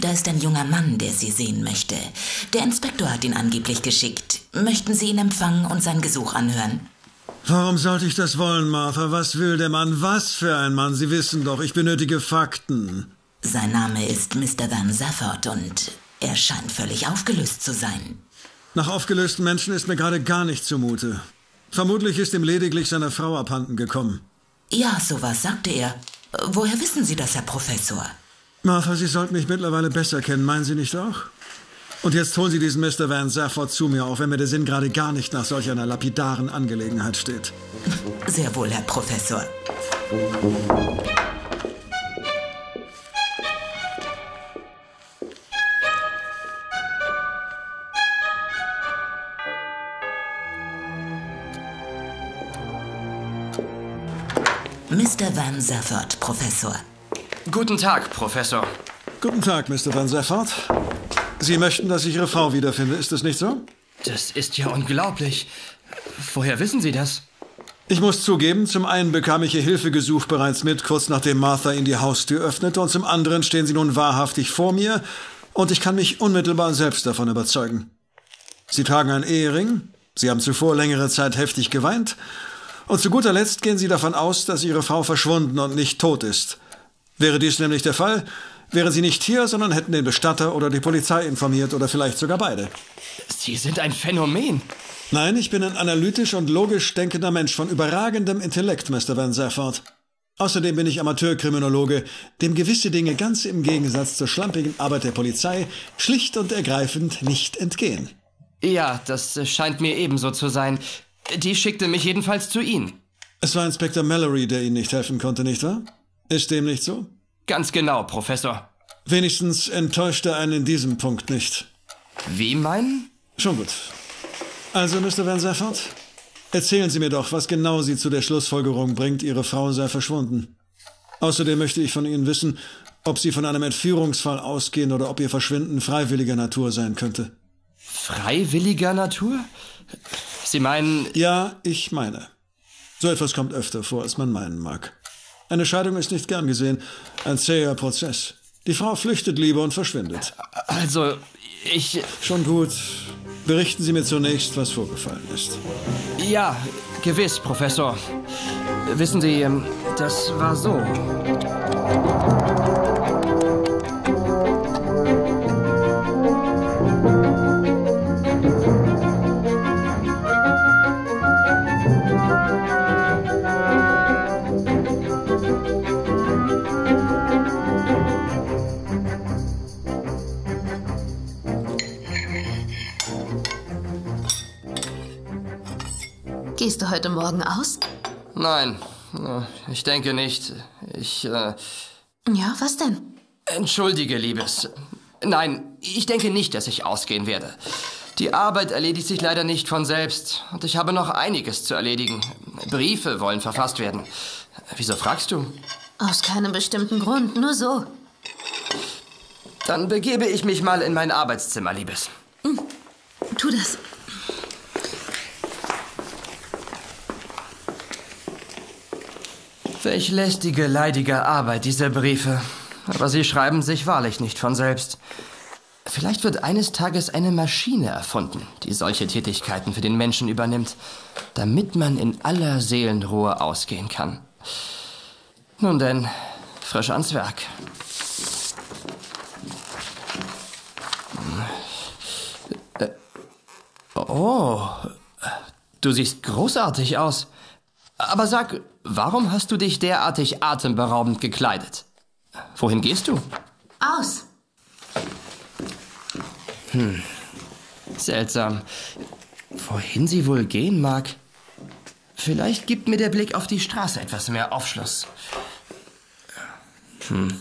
da ist ein junger Mann, der Sie sehen möchte. Der Inspektor hat ihn angeblich geschickt. Möchten Sie ihn empfangen und sein Gesuch anhören? Warum sollte ich das wollen, Martha? Was will der Mann? Was für ein Mann? Sie wissen doch, ich benötige Fakten. Sein Name ist Mr. Van Safford und er scheint völlig aufgelöst zu sein. Nach aufgelösten Menschen ist mir gerade gar nicht zumute. Vermutlich ist ihm lediglich seine Frau abhanden gekommen. Ja, sowas sagte er. Woher wissen Sie das, Herr Professor? Martha, Sie sollten mich mittlerweile besser kennen, meinen Sie nicht auch? Und jetzt holen Sie diesen Mr. Van Safford zu mir, auch wenn mir der Sinn gerade gar nicht nach solch einer lapidaren Angelegenheit steht. Sehr wohl, Herr Professor. Mr. Van Safford, Professor. Guten Tag, Professor. Guten Tag, Mr. Van Safford. Sie möchten, dass ich Ihre Frau wiederfinde, ist es nicht so? Das ist ja unglaublich. Woher wissen Sie das? Ich muss zugeben, zum einen bekam ich Ihr Hilfegesuch bereits mit, kurz nachdem Martha Ihnen die Haustür öffnete, und zum anderen stehen Sie nun wahrhaftig vor mir, und ich kann mich unmittelbar selbst davon überzeugen. Sie tragen einen Ehering, Sie haben zuvor längere Zeit heftig geweint, und zu guter Letzt gehen Sie davon aus, dass Ihre Frau verschwunden und nicht tot ist. Wäre dies nämlich der Fall, wären Sie nicht hier, sondern hätten den Bestatter oder die Polizei informiert oder vielleicht sogar beide. Sie sind ein Phänomen. Nein, ich bin ein analytisch und logisch denkender Mensch von überragendem Intellekt, Mr. Van Safford. Außerdem bin ich Amateurkriminologe, dem gewisse Dinge ganz im Gegensatz zur schlampigen Arbeit der Polizei schlicht und ergreifend nicht entgehen. Ja, das scheint mir ebenso zu sein. Die schickte mich jedenfalls zu Ihnen. Es war Inspektor Mallory, der Ihnen nicht helfen konnte, nicht wahr? Ist dem nicht so? Ganz genau, Professor. Wenigstens enttäuscht er einen in diesem Punkt nicht. Wie meinen? Schon gut. Also, Mr. Van Safford, erzählen Sie mir doch, was genau Sie zu der Schlussfolgerung bringt, Ihre Frau sei verschwunden. Außerdem möchte ich von Ihnen wissen, ob Sie von einem Entführungsfall ausgehen oder ob Ihr Verschwinden freiwilliger Natur sein könnte. Freiwilliger Natur? Sie meinen. Ja, ich meine. So etwas kommt öfter vor, als man meinen mag. Eine Scheidung ist nicht gern gesehen, ein zäher Prozess. Die Frau flüchtet lieber und verschwindet. Also, ich. Schon gut. Berichten Sie mir zunächst, was vorgefallen ist. Ja, gewiss, Professor. Wissen Sie, ähm, das war so. Gehst du heute Morgen aus? Nein, ich denke nicht. Ich. Äh, Ja, was denn? entschuldige, Liebes. Nein, ich denke nicht, dass ich ausgehen werde. Die Arbeit erledigt sich leider nicht von selbst. Und ich habe noch einiges zu erledigen. Briefe wollen verfasst werden. Wieso fragst du? Aus keinem bestimmten Grund, nur so. Dann begebe ich mich mal in mein Arbeitszimmer, Liebes. Tu das. Welch lästige, leidige Arbeit, diese Briefe. Aber sie schreiben sich wahrlich nicht von selbst. Vielleicht wird eines Tages eine Maschine erfunden, die solche Tätigkeiten für den Menschen übernimmt, damit man in aller Seelenruhe ausgehen kann. Nun denn, frisch ans Werk. Äh, Oh, du siehst großartig aus. Aber sag, warum hast du dich derartig atemberaubend gekleidet? Wohin gehst du? Aus. Seltsam. Wohin sie wohl gehen mag? Vielleicht gibt mir der Blick auf die Straße etwas mehr Aufschluss. Hm.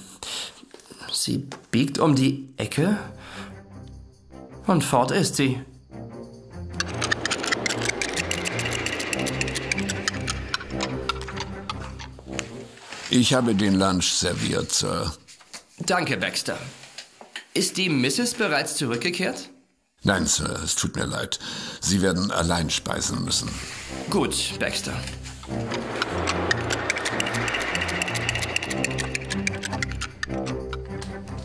Sie biegt um die Ecke und fort ist sie. Ich habe den Lunch serviert, Sir. Danke, Baxter. Ist die Mrs. bereits zurückgekehrt? Nein, Sir, es tut mir leid. Sie werden allein speisen müssen. Gut, Baxter.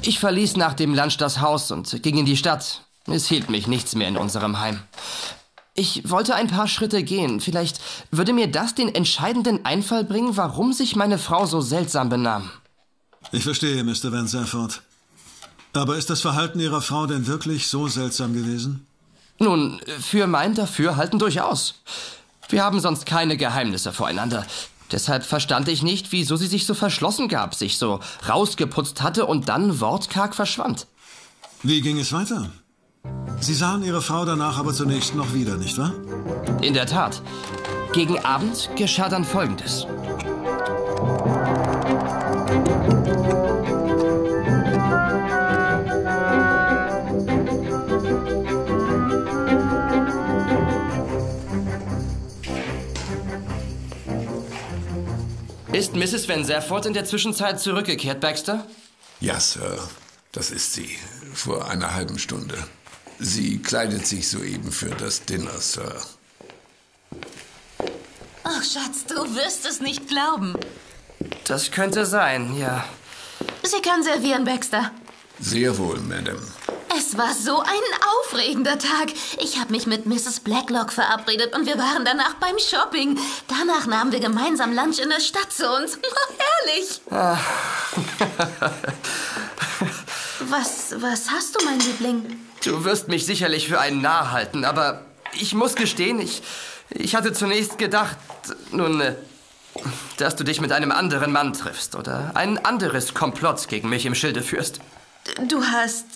Ich verließ nach dem Lunch das Haus und ging in die Stadt. Es hielt mich nichts mehr in unserem Heim. Ich wollte ein paar Schritte gehen. Vielleicht würde mir das den entscheidenden Einfall bringen, warum sich meine Frau so seltsam benahm. Ich verstehe, Mr. Van Safford. Aber ist das Verhalten Ihrer Frau denn wirklich so seltsam gewesen? Nun, für mein Dafürhalten durchaus. Wir haben sonst keine Geheimnisse voreinander. Deshalb verstand ich nicht, wieso sie sich so verschlossen gab, sich so rausgeputzt hatte und dann wortkarg verschwand. Wie ging es weiter? Sie sahen Ihre Frau danach aber zunächst noch wieder, nicht wahr? In der Tat. Gegen Abend geschah dann Folgendes. Ist Mrs. Van Safford in der Zwischenzeit zurückgekehrt, Baxter? Ja, Sir. Das ist sie. Vor einer halben Stunde. Sie kleidet sich soeben für das Dinner, Sir. Ach, Schatz, du wirst es nicht glauben. Das könnte sein, ja. Sie können servieren, Baxter. Sehr wohl, Madam. Es war so ein aufregender Tag. Ich habe mich mit Mrs. Blacklock verabredet und wir waren danach beim Shopping. Danach nahmen wir gemeinsam Lunch in der Stadt zu uns. Herrlich. was, was hast du, mein Liebling? Du wirst mich sicherlich für einen Narr halten, aber ich muss gestehen, ich, ich hatte zunächst gedacht, nun, äh, dass du dich mit einem anderen Mann triffst oder ein anderes Komplott gegen mich im Schilde führst. Du hast.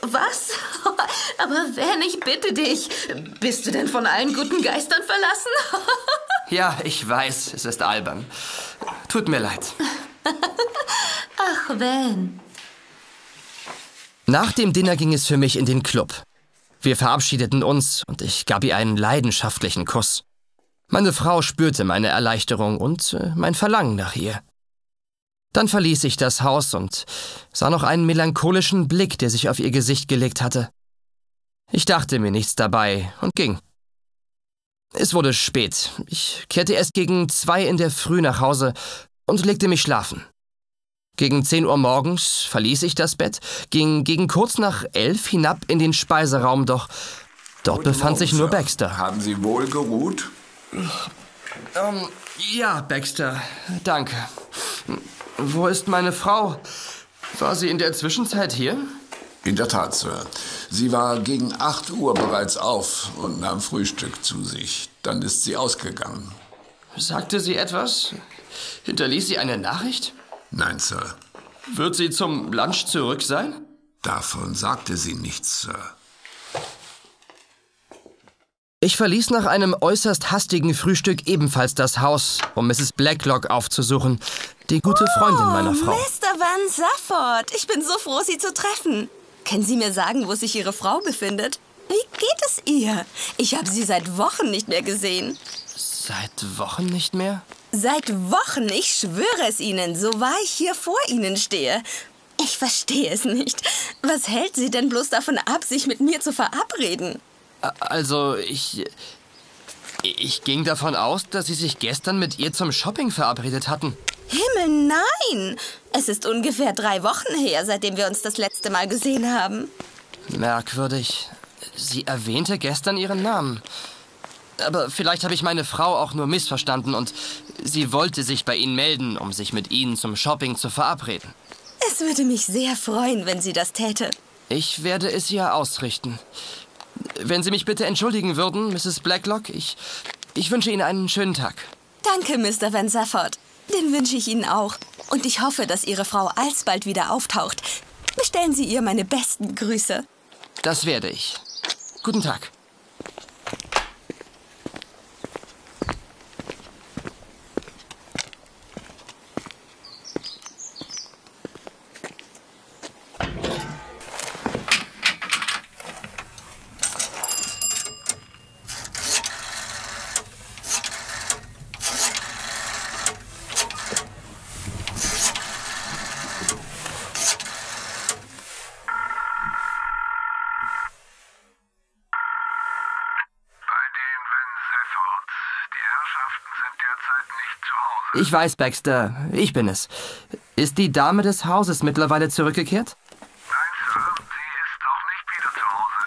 Was? Aber wenn ich bitte dich, bist du denn von allen guten Geistern verlassen? Ja, ich weiß, es ist albern. Tut mir leid. Ach, wenn. Nach dem Dinner ging es für mich in den Club. Wir verabschiedeten uns und ich gab ihr einen leidenschaftlichen Kuss. Meine Frau spürte meine Erleichterung und äh, mein Verlangen nach ihr. Dann verließ ich das Haus und sah noch einen melancholischen Blick, der sich auf ihr Gesicht gelegt hatte. Ich dachte mir nichts dabei und ging. Es wurde spät. Ich kehrte erst gegen zwei in der Früh nach Hause und legte mich schlafen. Gegen zehn Uhr morgens verließ ich das Bett, ging gegen kurz nach elf hinab in den Speiseraum, doch dort Guten befand Morgen, sich nur Sir. Baxter. Haben Sie wohl geruht? Ähm, ja, Baxter, danke. Wo ist meine Frau? War sie in der Zwischenzeit hier? In der Tat, Sir. Sie war gegen 8 Uhr bereits auf und nahm Frühstück zu sich. Dann ist sie ausgegangen. Sagte sie etwas? Hinterließ sie eine Nachricht? Nein, Sir. Wird sie zum Lunch zurück sein? Davon sagte sie nichts, Sir. Ich verließ nach einem äußerst hastigen Frühstück ebenfalls das Haus, um Mrs. Blacklock aufzusuchen, die gute Freundin meiner Frau. Mr. Van Safford, ich bin so froh, Sie zu treffen. Können Sie mir sagen, wo sich Ihre Frau befindet? Wie geht es ihr? Ich habe sie seit Wochen nicht mehr gesehen. Seit Wochen nicht mehr? Seit Wochen, ich schwöre es Ihnen, so wahr ich hier vor Ihnen stehe. Ich verstehe es nicht. Was hält Sie denn bloß davon ab, sich mit mir zu verabreden? Also, ich. Ich ging davon aus, dass Sie sich gestern mit ihr zum Shopping verabredet hatten. Himmel, nein! Es ist ungefähr drei Wochen her, seitdem wir uns das letzte Mal gesehen haben. Merkwürdig. Sie erwähnte gestern Ihren Namen. Aber vielleicht habe ich meine Frau auch nur missverstanden und sie wollte sich bei Ihnen melden, um sich mit Ihnen zum Shopping zu verabreden. Es würde mich sehr freuen, wenn sie das täte. Ich werde es ihr ausrichten. Wenn Sie mich bitte entschuldigen würden, Mrs. Blacklock, ich, ich wünsche Ihnen einen schönen Tag. Danke, Mr. Van Safford. Den wünsche ich Ihnen auch. Und ich hoffe, dass Ihre Frau alsbald wieder auftaucht. Bestellen Sie ihr meine besten Grüße. Das werde ich. Guten Tag. Ich weiß, Baxter. Ich bin es. Ist die Dame des Hauses mittlerweile zurückgekehrt? Nein, Sir. Sie ist noch nicht wieder zu Hause.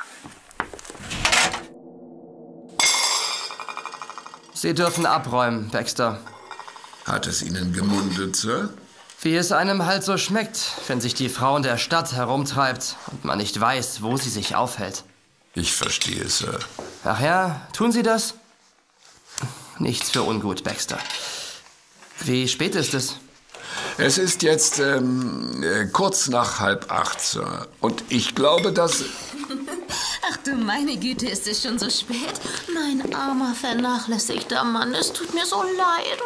Sie dürfen abräumen, Baxter. Hat es Ihnen gemundet, Sir? Wie es einem halt so schmeckt, wenn sich die Frau in der Stadt herumtreibt und man nicht weiß, wo sie sich aufhält. Ich verstehe, Sir. Ach ja, tun Sie das? Nichts für ungut, Baxter. Wie spät ist es? Es ist jetzt ähm, äh, kurz nach halb acht, Sir. Und ich glaube, dass... Ach du meine Güte, ist es schon so spät? Mein armer, vernachlässigter Mann, es tut mir so leid.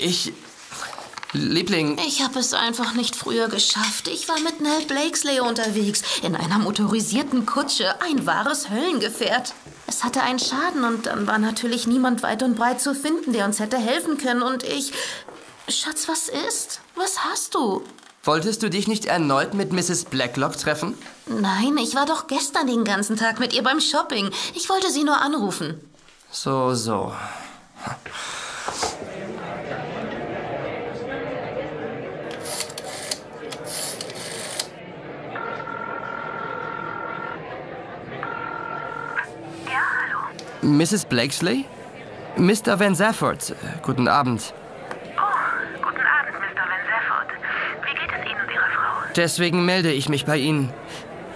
Ich. Liebling, Ich habe es einfach nicht früher geschafft. Ich war mit Nell Blakesley unterwegs, in einer motorisierten Kutsche, ein wahres Höllengefährt. Es hatte einen Schaden und dann war natürlich niemand weit und breit zu finden, der uns hätte helfen können. Und ich... Schatz, was ist? Was hast du? wolltest du dich nicht erneut mit Mrs. Blacklock treffen? Nein, ich war doch gestern den ganzen Tag mit ihr beim Shopping. Ich wollte sie nur anrufen. So, so. Mrs. Blakesley? Mr. Van Zafford, äh, guten Abend. Oh, guten Abend, Mr. Van Zafford. Wie geht es Ihnen und Ihrer Frau? Deswegen melde ich mich bei Ihnen.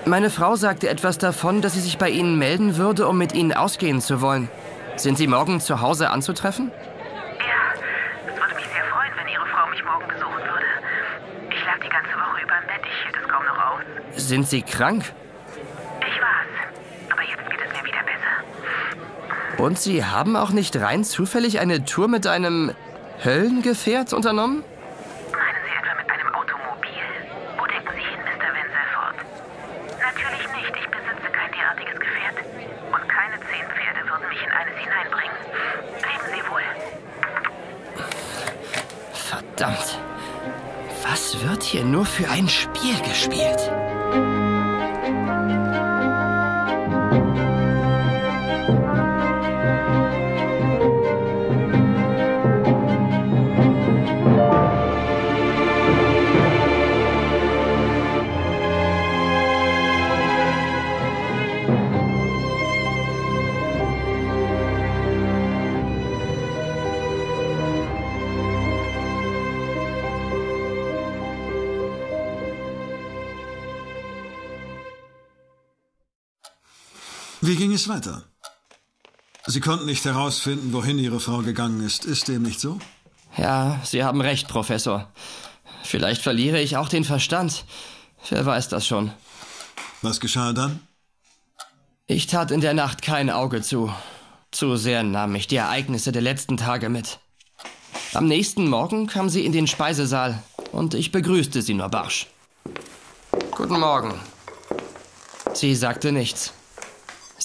Meine Frau sagte etwas davon, dass sie sich bei Ihnen melden würde, um mit Ihnen ausgehen zu wollen. Sind Sie morgen zu Hause anzutreffen? Ja, es würde mich sehr freuen, wenn Ihre Frau mich morgen besuchen würde. Ich lag die ganze Woche über im Bett, ich hielt es kaum noch aus. Sind Sie krank? Und Sie haben auch nicht rein zufällig eine Tour mit einem Höllengefährt unternommen? Meinen Sie etwa mit einem Automobil? Wo denken Sie hin, Mr. Van Zafford? Natürlich nicht. Ich besitze kein derartiges Gefährt. Und keine zehn Pferde würden mich in eines hineinbringen. Leben Sie wohl. Verdammt. Was wird hier nur für ein Spiel gespielt? Ging es weiter? Sie konnten nicht herausfinden, wohin Ihre Frau gegangen ist. Ist dem nicht so? Ja, Sie haben recht, Professor. Vielleicht verliere ich auch den Verstand. Wer weiß das schon. Was geschah dann? Ich tat in der Nacht kein Auge zu. Zu sehr nahm mich die Ereignisse der letzten Tage mit. Am nächsten Morgen kam sie in den Speisesaal und ich begrüßte sie nur barsch. Guten Morgen. Sie sagte nichts.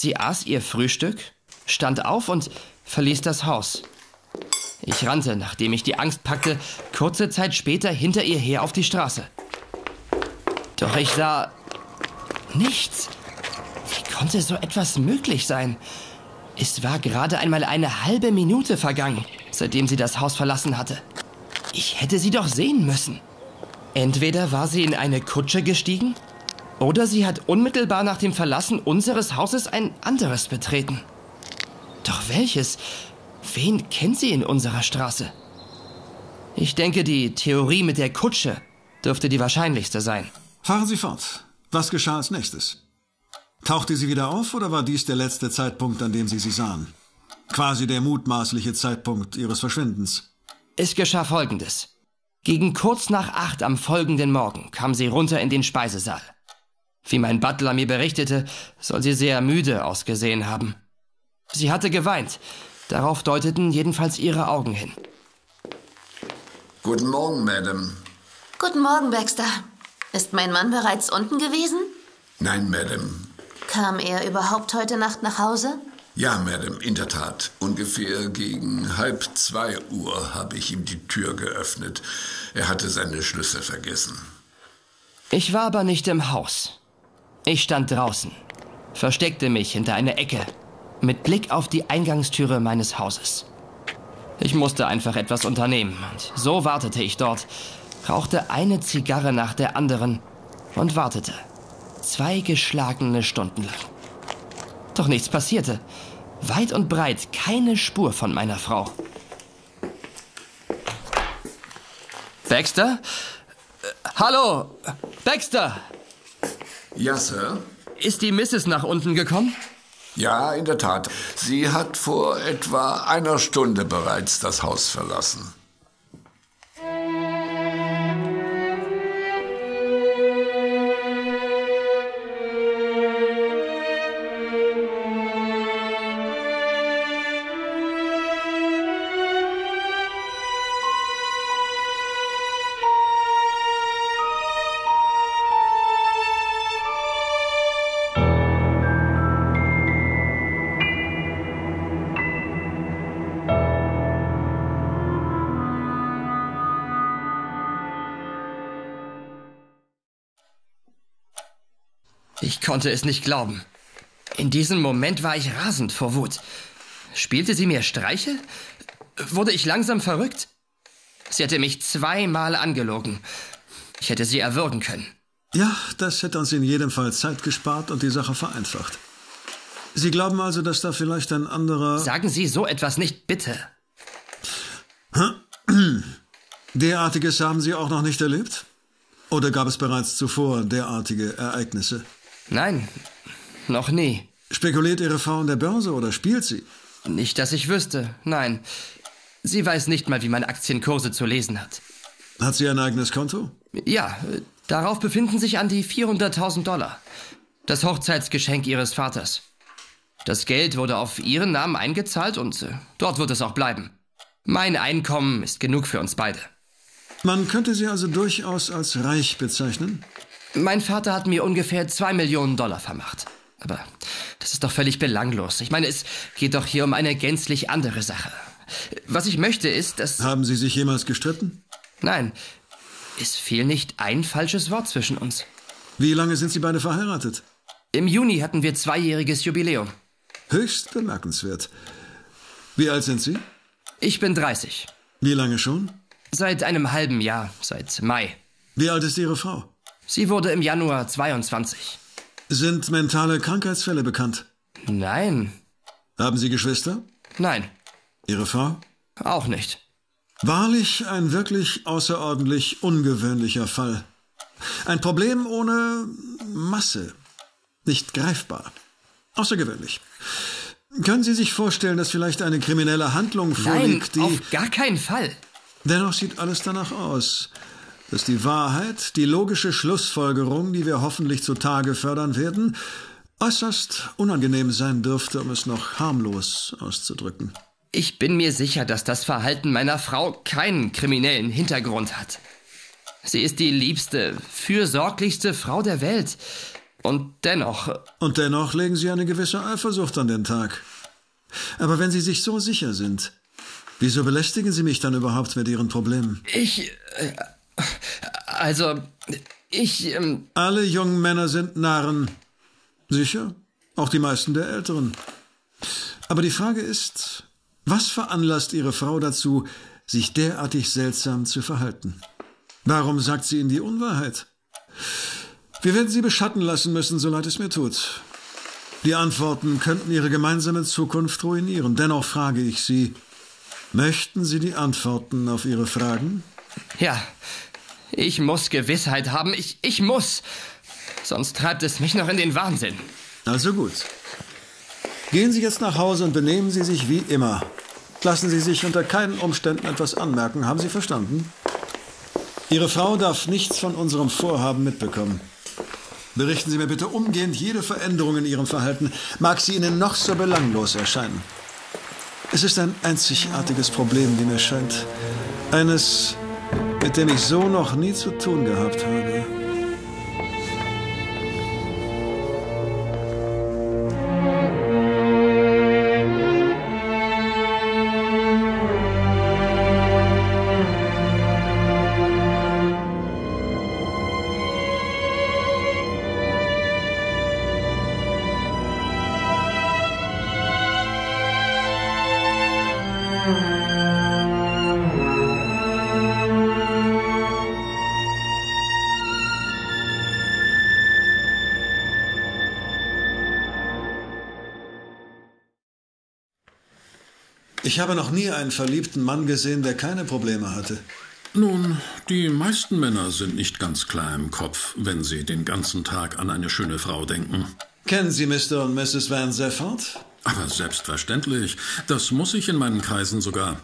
Sie aß ihr Frühstück, stand auf und verließ das Haus. Ich rannte, nachdem ich die Angst packte, kurze Zeit später hinter ihr her auf die Straße. Doch ich sah nichts. Wie konnte so etwas möglich sein? Es war gerade einmal eine halbe Minute vergangen, seitdem sie das Haus verlassen hatte. Ich hätte sie doch sehen müssen. Entweder war sie in eine Kutsche gestiegen, oder sie hat unmittelbar nach dem Verlassen unseres Hauses ein anderes betreten. Doch welches? Wen kennt sie in unserer Straße? Ich denke, die Theorie mit der Kutsche dürfte die wahrscheinlichste sein. Fahren Sie fort. Was geschah als nächstes? Tauchte sie wieder auf oder war dies der letzte Zeitpunkt, an dem Sie sie sahen? Quasi der mutmaßliche Zeitpunkt Ihres Verschwindens. Es geschah Folgendes. Gegen kurz nach acht am folgenden Morgen kam sie runter in den Speisesaal. Wie mein Butler mir berichtete, soll sie sehr müde ausgesehen haben. Sie hatte geweint. Darauf deuteten jedenfalls ihre Augen hin. Guten Morgen, Madame. Guten Morgen, Baxter. Ist mein Mann bereits unten gewesen? Nein, Madame. Kam er überhaupt heute Nacht nach Hause? Ja, Madame, in der Tat. Ungefähr gegen halb zwei Uhr habe ich ihm die Tür geöffnet. Er hatte seine Schlüssel vergessen. Ich war aber nicht im Haus. Ich stand draußen, versteckte mich hinter einer Ecke, mit Blick auf die Eingangstüre meines Hauses. Ich musste einfach etwas unternehmen und so wartete ich dort, rauchte eine Zigarre nach der anderen und wartete. Zwei geschlagene Stunden lang. Doch nichts passierte. Weit und breit keine Spur von meiner Frau. Baxter? Äh, hallo? Baxter? Ja, Sir? Ist die Mrs. nach unten gekommen? Ja, in der Tat. Sie hat vor etwa einer Stunde bereits das Haus verlassen. Konnte es nicht glauben. In diesem Moment war ich rasend vor Wut. Spielte sie mir Streiche? Wurde ich langsam verrückt? Sie hatte mich zweimal angelogen. Ich hätte sie erwürgen können. Ja, das hätte uns in jedem Fall Zeit gespart und die Sache vereinfacht. Sie glauben also, dass da vielleicht ein anderer. Sagen Sie so etwas nicht, bitte. Derartiges haben Sie auch noch nicht erlebt? Oder gab es bereits zuvor derartige Ereignisse? Nein, noch nie. Spekuliert Ihre Frau an der Börse oder spielt sie? Nicht, dass ich wüsste. Nein. Sie weiß nicht mal, wie man Aktienkurse zu lesen hat. Hat sie ein eigenes Konto? Ja, darauf befinden sich an die 400.000 Dollar. Das Hochzeitsgeschenk ihres Vaters. Das Geld wurde auf ihren Namen eingezahlt und äh, dort wird es auch bleiben. Mein Einkommen ist genug für uns beide. Man könnte sie also durchaus als reich bezeichnen? Mein Vater hat mir ungefähr zwei Millionen Dollar vermacht. Aber das ist doch völlig belanglos. Ich meine, es geht doch hier um eine gänzlich andere Sache. Was ich möchte ist, dass... Haben Sie sich jemals gestritten? Nein, es fiel nicht ein falsches Wort zwischen uns. Wie lange sind Sie beide verheiratet? Im Juni hatten wir zweijähriges Jubiläum. Höchst bemerkenswert. Wie alt sind Sie? Ich bin 30. Wie lange schon? Seit einem halben Jahr, seit Mai. Wie alt ist Ihre Frau? Sie wurde im Januar 22. Sind mentale Krankheitsfälle bekannt? Nein. Haben Sie Geschwister? Nein. Ihre Frau? Auch nicht. Wahrlich ein wirklich außerordentlich ungewöhnlicher Fall. Ein Problem ohne Masse. Nicht greifbar. Außergewöhnlich. Können Sie sich vorstellen, dass vielleicht eine kriminelle Handlung vorliegt, Nein, auf gar keinen Fall. Dennoch sieht alles danach aus, dass die Wahrheit, die logische Schlussfolgerung, die wir hoffentlich zutage fördern werden, äußerst unangenehm sein dürfte, um es noch harmlos auszudrücken. Ich bin mir sicher, dass das Verhalten meiner Frau keinen kriminellen Hintergrund hat. Sie ist die liebste, fürsorglichste Frau der Welt. Und dennoch. Und dennoch legen Sie eine gewisse Eifersucht an den Tag. Aber wenn Sie sich so sicher sind, wieso belästigen Sie mich dann überhaupt mit Ihren Problemen? Ich. Äh, also. Ich. Ähm, Alle jungen Männer sind Narren. Sicher? Auch die meisten der Älteren. Aber die Frage ist, was veranlasst Ihre Frau dazu, sich derartig seltsam zu verhalten? Warum sagt sie Ihnen die Unwahrheit? Wir werden Sie beschatten lassen müssen, so leid es mir tut. Die Antworten könnten Ihre gemeinsame Zukunft ruinieren. Dennoch frage ich Sie, möchten Sie die Antworten auf Ihre Fragen? Ja, ich muss Gewissheit haben. Ich, ich muss. Sonst treibt es mich noch in den Wahnsinn. Also gut. Gehen Sie jetzt nach Hause und benehmen Sie sich wie immer. Lassen Sie sich unter keinen Umständen etwas anmerken. Haben Sie verstanden? Ihre Frau darf nichts von unserem Vorhaben mitbekommen. Berichten Sie mir bitte umgehend jede Veränderung in Ihrem Verhalten, mag sie Ihnen noch so belanglos erscheinen. Es ist ein einzigartiges Problem, wie mir scheint. Eines, mit dem ich so noch nie zu tun gehabt habe. Ich habe noch nie einen verliebten Mann gesehen, der keine Probleme hatte. Nun, die meisten Männer sind nicht ganz klar im Kopf, wenn sie den ganzen Tag an eine schöne Frau denken. Kennen Sie Mr. und Mrs. Van Zeffert? Aber selbstverständlich. Das muss ich in meinen Kreisen sogar.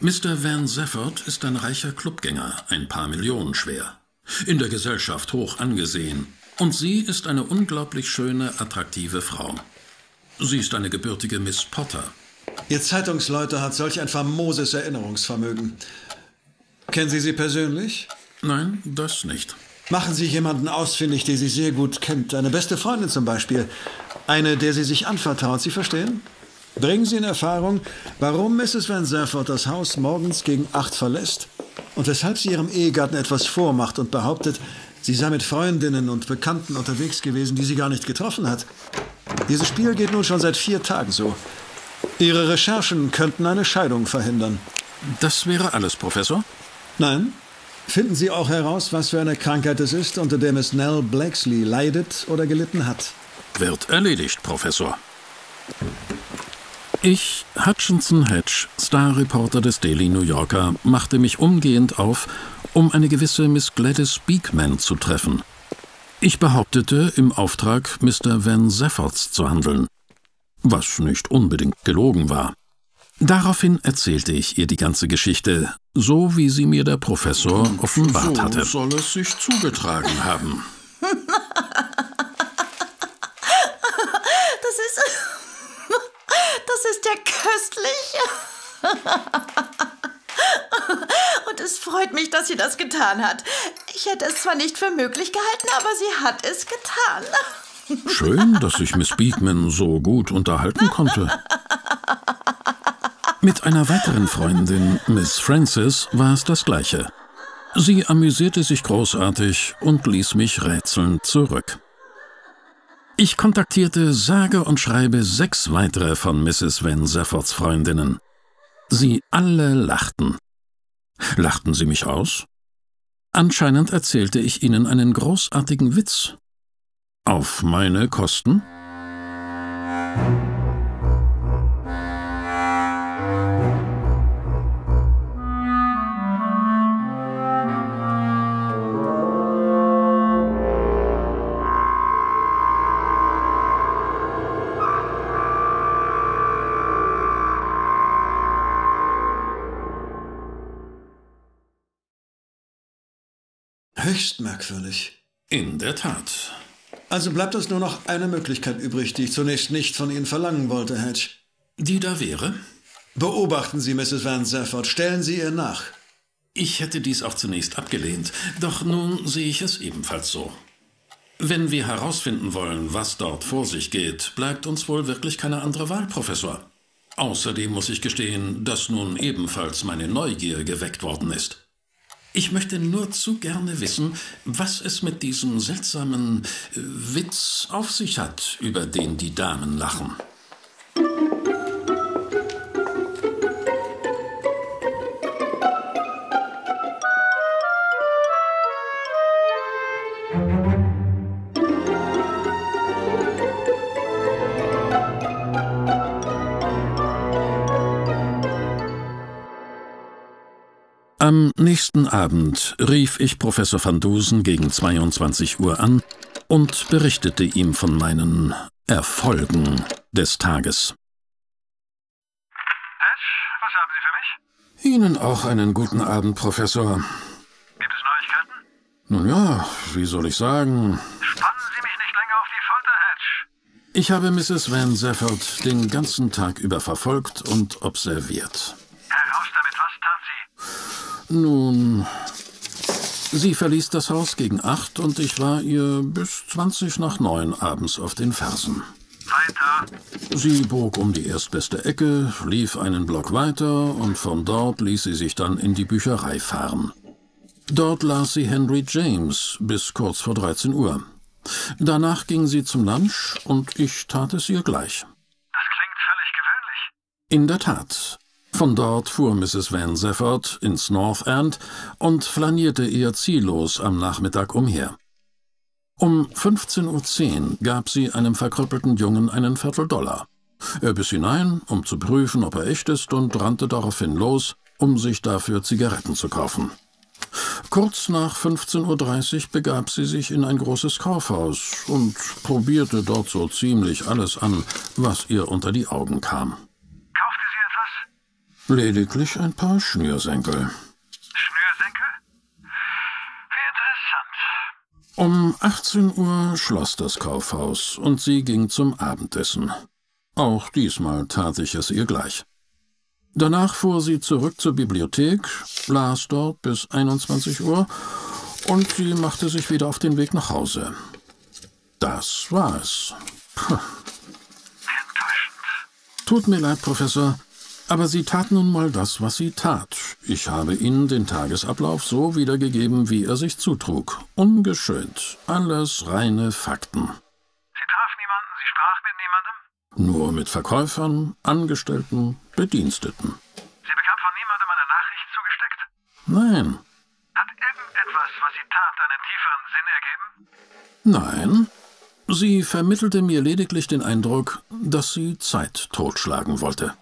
Mr. Van Zeffert ist ein reicher Clubgänger, ein paar Millionen schwer. In der Gesellschaft hoch angesehen. Und sie ist eine unglaublich schöne, attraktive Frau. Sie ist eine gebürtige Miss Potter. Ihr Zeitungsleute hat solch ein famoses Erinnerungsvermögen. Kennen Sie sie persönlich? Nein, das nicht. Machen Sie jemanden ausfindig, der Sie sehr gut kennt. Eine beste Freundin zum Beispiel. Eine, der Sie sich anvertraut. Sie verstehen? Bringen Sie in Erfahrung, warum Mrs. Van Zerford das Haus morgens gegen acht verlässt und weshalb sie ihrem Ehegatten etwas vormacht und behauptet, sie sei mit Freundinnen und Bekannten unterwegs gewesen, die sie gar nicht getroffen hat. Dieses Spiel geht nun schon seit vier Tagen so. Ihre Recherchen könnten eine Scheidung verhindern. Das wäre alles, Professor? Nein. Finden Sie auch heraus, was für eine Krankheit es ist, unter der Miss Nell Blakesley leidet oder gelitten hat. Wird erledigt, Professor. Ich, Hutchinson Hedge, Star-Reporter des Daily New Yorker, machte mich umgehend auf, um eine gewisse Miss Gladys Beekman zu treffen. Ich behauptete, im Auftrag Mr. Van Zeffords zu handeln, was nicht unbedingt gelogen war. Daraufhin erzählte ich ihr die ganze Geschichte, so wie sie mir der Professor offenbart hatte. So soll es sich zugetragen haben. Das ist. Das ist ja köstlich. Und es freut mich, dass sie das getan hat. Ich hätte es zwar nicht für möglich gehalten, aber sie hat es getan. Schön, dass ich Miss Beekman so gut unterhalten konnte. Mit einer weiteren Freundin, Miss Frances, war es das gleiche. Sie amüsierte sich großartig und ließ mich rätselnd zurück. Ich kontaktierte sage und schreibe sechs weitere von Mrs. Van Zeffords Freundinnen. Sie alle lachten. Lachten sie mich aus? Anscheinend erzählte ich ihnen einen großartigen Witz. Auf meine Kosten? Höchst merkwürdig. In der Tat. Also bleibt uns nur noch eine Möglichkeit übrig, die ich zunächst nicht von Ihnen verlangen wollte, Hedge. Die da wäre? Beobachten Sie Mrs. Van Zerford, stellen Sie ihr nach. Ich hätte dies auch zunächst abgelehnt, doch nun sehe ich es ebenfalls so. Wenn wir herausfinden wollen, was dort vor sich geht, bleibt uns wohl wirklich keine andere Wahl, Professor. Außerdem muss ich gestehen, dass nun ebenfalls meine Neugier geweckt worden ist. Ich möchte nur zu gerne wissen, was es mit diesem seltsamen äh, Witz auf sich hat, über den die Damen lachen. Am nächsten Abend rief ich Professor van Dusen gegen 22 Uhr an und berichtete ihm von meinen Erfolgen des Tages. Hedge, was haben Sie für mich? Ihnen auch einen guten Abend, Professor. Gibt es Neuigkeiten? Nun ja, wie soll ich sagen? Spannen Sie mich nicht länger auf die Folter, Hedge. Ich habe Mrs. Van Zeffert den ganzen Tag über verfolgt und observiert. Heraus damit, was tat sie? Nun, sie verließ das Haus gegen acht und ich war ihr bis zwanzig nach neun abends auf den Fersen. Weiter. Sie bog um die erstbeste Ecke, lief einen Block weiter und von dort ließ sie sich dann in die Bücherei fahren. Dort las sie Henry James bis kurz vor 13 Uhr. Danach ging sie zum Lunch und ich tat es ihr gleich. Das klingt völlig gewöhnlich. In der Tat. Von dort fuhr Mrs. Van Zeffert ins North End und flanierte eher ziellos am Nachmittag umher. Um 15.10 Uhr gab sie einem verkrüppelten Jungen einen Vierteldollar. Er biss hinein, um zu prüfen, ob er echt ist, und rannte daraufhin los, um sich dafür Zigaretten zu kaufen. Kurz nach 15.30 Uhr begab sie sich in ein großes Kaufhaus und probierte dort so ziemlich alles an, was ihr unter die Augen kam. Lediglich ein paar Schnürsenkel. Schnürsenkel? Wie interessant. Um 18 Uhr schloss das Kaufhaus und sie ging zum Abendessen. Auch diesmal tat ich es ihr gleich. Danach fuhr sie zurück zur Bibliothek, las dort bis 21 Uhr und sie machte sich wieder auf den Weg nach Hause. Das war es. Puh. Tut mir leid, Professor, aber Sie tat nun mal das, was sie tat. Ich habe Ihnen den Tagesablauf so wiedergegeben, wie er sich zutrug. Ungeschönt. Alles reine Fakten. Sie traf niemanden, sie sprach mit niemandem? Nur mit Verkäufern, Angestellten, Bediensteten. Sie bekam von niemandem eine Nachricht zugesteckt? Nein, Hat irgendetwas, was sie tat, einen tieferen Sinn ergeben? nein. Sie vermittelte mir lediglich den Eindruck, dass sie Zeit totschlagen wollte.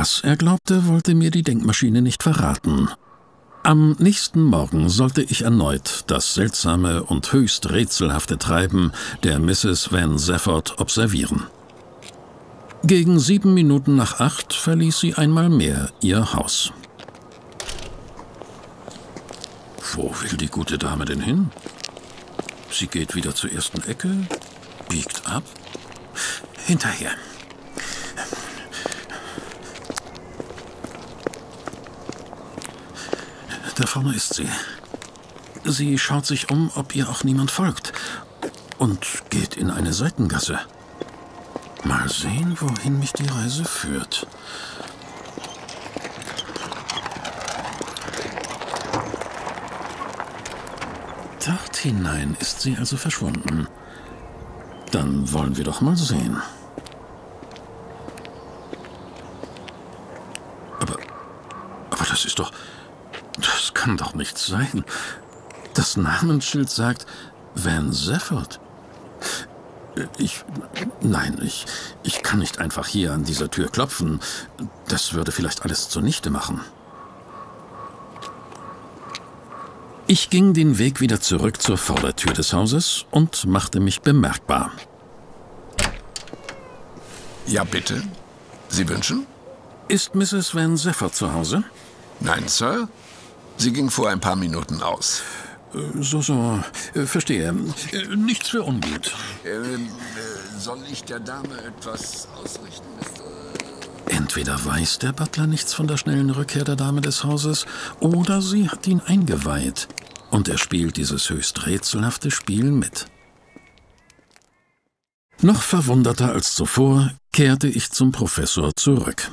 Was er glaubte, wollte mir die Denkmaschine nicht verraten. Am nächsten Morgen sollte ich erneut das seltsame und höchst rätselhafte Treiben der Mrs. Van Safford observieren. Gegen sieben Minuten nach acht verließ sie einmal mehr ihr Haus. Wo will die gute Dame denn hin? Sie geht wieder zur ersten Ecke, biegt ab. Hinterher. Da vorne ist sie. Sie schaut sich um, ob ihr auch niemand folgt. Und geht in eine Seitengasse. Mal sehen, wohin mich die Reise führt. Dort hinein ist sie also verschwunden. Dann wollen wir doch mal sehen. Aber, aber das ist doch, kann doch nicht sein. Das Namensschild sagt Van Safford. Ich, nein, ich, ich kann nicht einfach hier an dieser Tür klopfen. Das würde vielleicht alles zunichte machen. Ich ging den Weg wieder zurück zur Vordertür des Hauses und machte mich bemerkbar. Ja, bitte. Sie wünschen? Ist Mrs. Van Safford zu Hause? Nein, Sir. Sie ging vor ein paar Minuten aus. Äh, So, so, äh, verstehe. Äh, Nichts für ungut. Ähm, äh, soll ich der Dame etwas ausrichten, Mr. Entweder weiß der Butler nichts von der schnellen Rückkehr der Dame des Hauses, oder sie hat ihn eingeweiht. Und er spielt dieses höchst rätselhafte Spiel mit. Noch verwunderter als zuvor kehrte ich zum Professor zurück.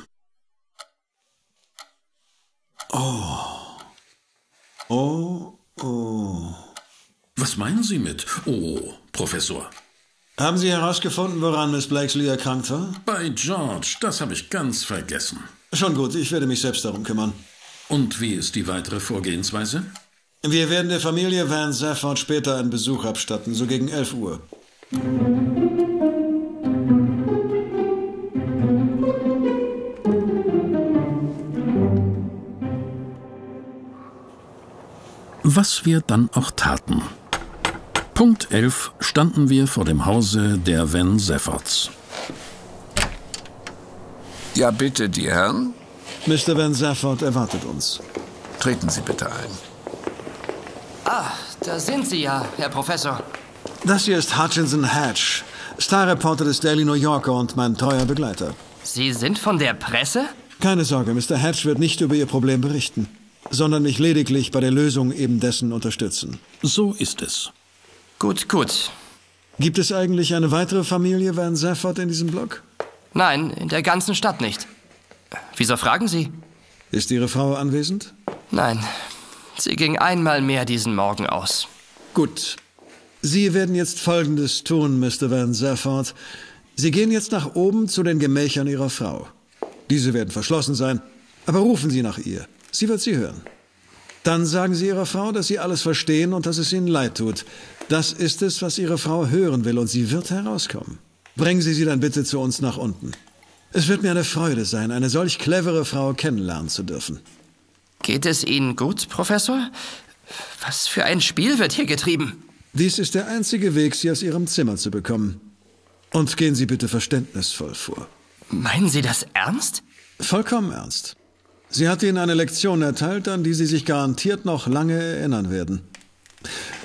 Oh, oh. Was meinen Sie mit Oh, Professor? Haben Sie herausgefunden, woran Miss Blakesley erkrankt war? Bei George, das habe ich ganz vergessen. Schon gut, ich werde mich selbst darum kümmern. Und wie ist die weitere Vorgehensweise? Wir werden der Familie Van Safford später einen Besuch abstatten, so gegen 11 Uhr. Was wir dann auch taten. Punkt 11 standen wir vor dem Hause der Van Saffords. Ja, bitte, die Herren. Mr. Van Safford erwartet uns. Treten Sie bitte ein. Ah, da sind Sie ja, Herr Professor. Das hier ist Hutchinson Hatch, Starreporter des Daily New Yorker und mein treuer Begleiter. Sie sind von der Presse? Keine Sorge, Mr. Hatch wird nicht über Ihr Problem berichten, sondern mich lediglich bei der Lösung eben dessen unterstützen. So ist es. Gut, gut. Gibt es eigentlich eine weitere Familie Van Safford in diesem Block? Nein, in der ganzen Stadt nicht. Wieso fragen Sie? Ist Ihre Frau anwesend? Nein, sie ging einmal mehr diesen Morgen aus. Gut. Sie werden jetzt Folgendes tun, Mr. Van Zafford. Sie gehen jetzt nach oben zu den Gemächern Ihrer Frau. Diese werden verschlossen sein, aber rufen Sie nach ihr. Sie wird Sie hören. Dann sagen Sie Ihrer Frau, dass Sie alles verstehen und dass es Ihnen leid tut. Das ist es, was Ihre Frau hören will, und sie wird herauskommen. Bringen Sie sie dann bitte zu uns nach unten. Es wird mir eine Freude sein, eine solch clevere Frau kennenlernen zu dürfen. Geht es Ihnen gut, Professor? Was für ein Spiel wird hier getrieben? Dies ist der einzige Weg, Sie aus Ihrem Zimmer zu bekommen. Und gehen Sie bitte verständnisvoll vor. Meinen Sie das ernst? Vollkommen ernst. Sie hat Ihnen eine Lektion erteilt, an die Sie sich garantiert noch lange erinnern werden.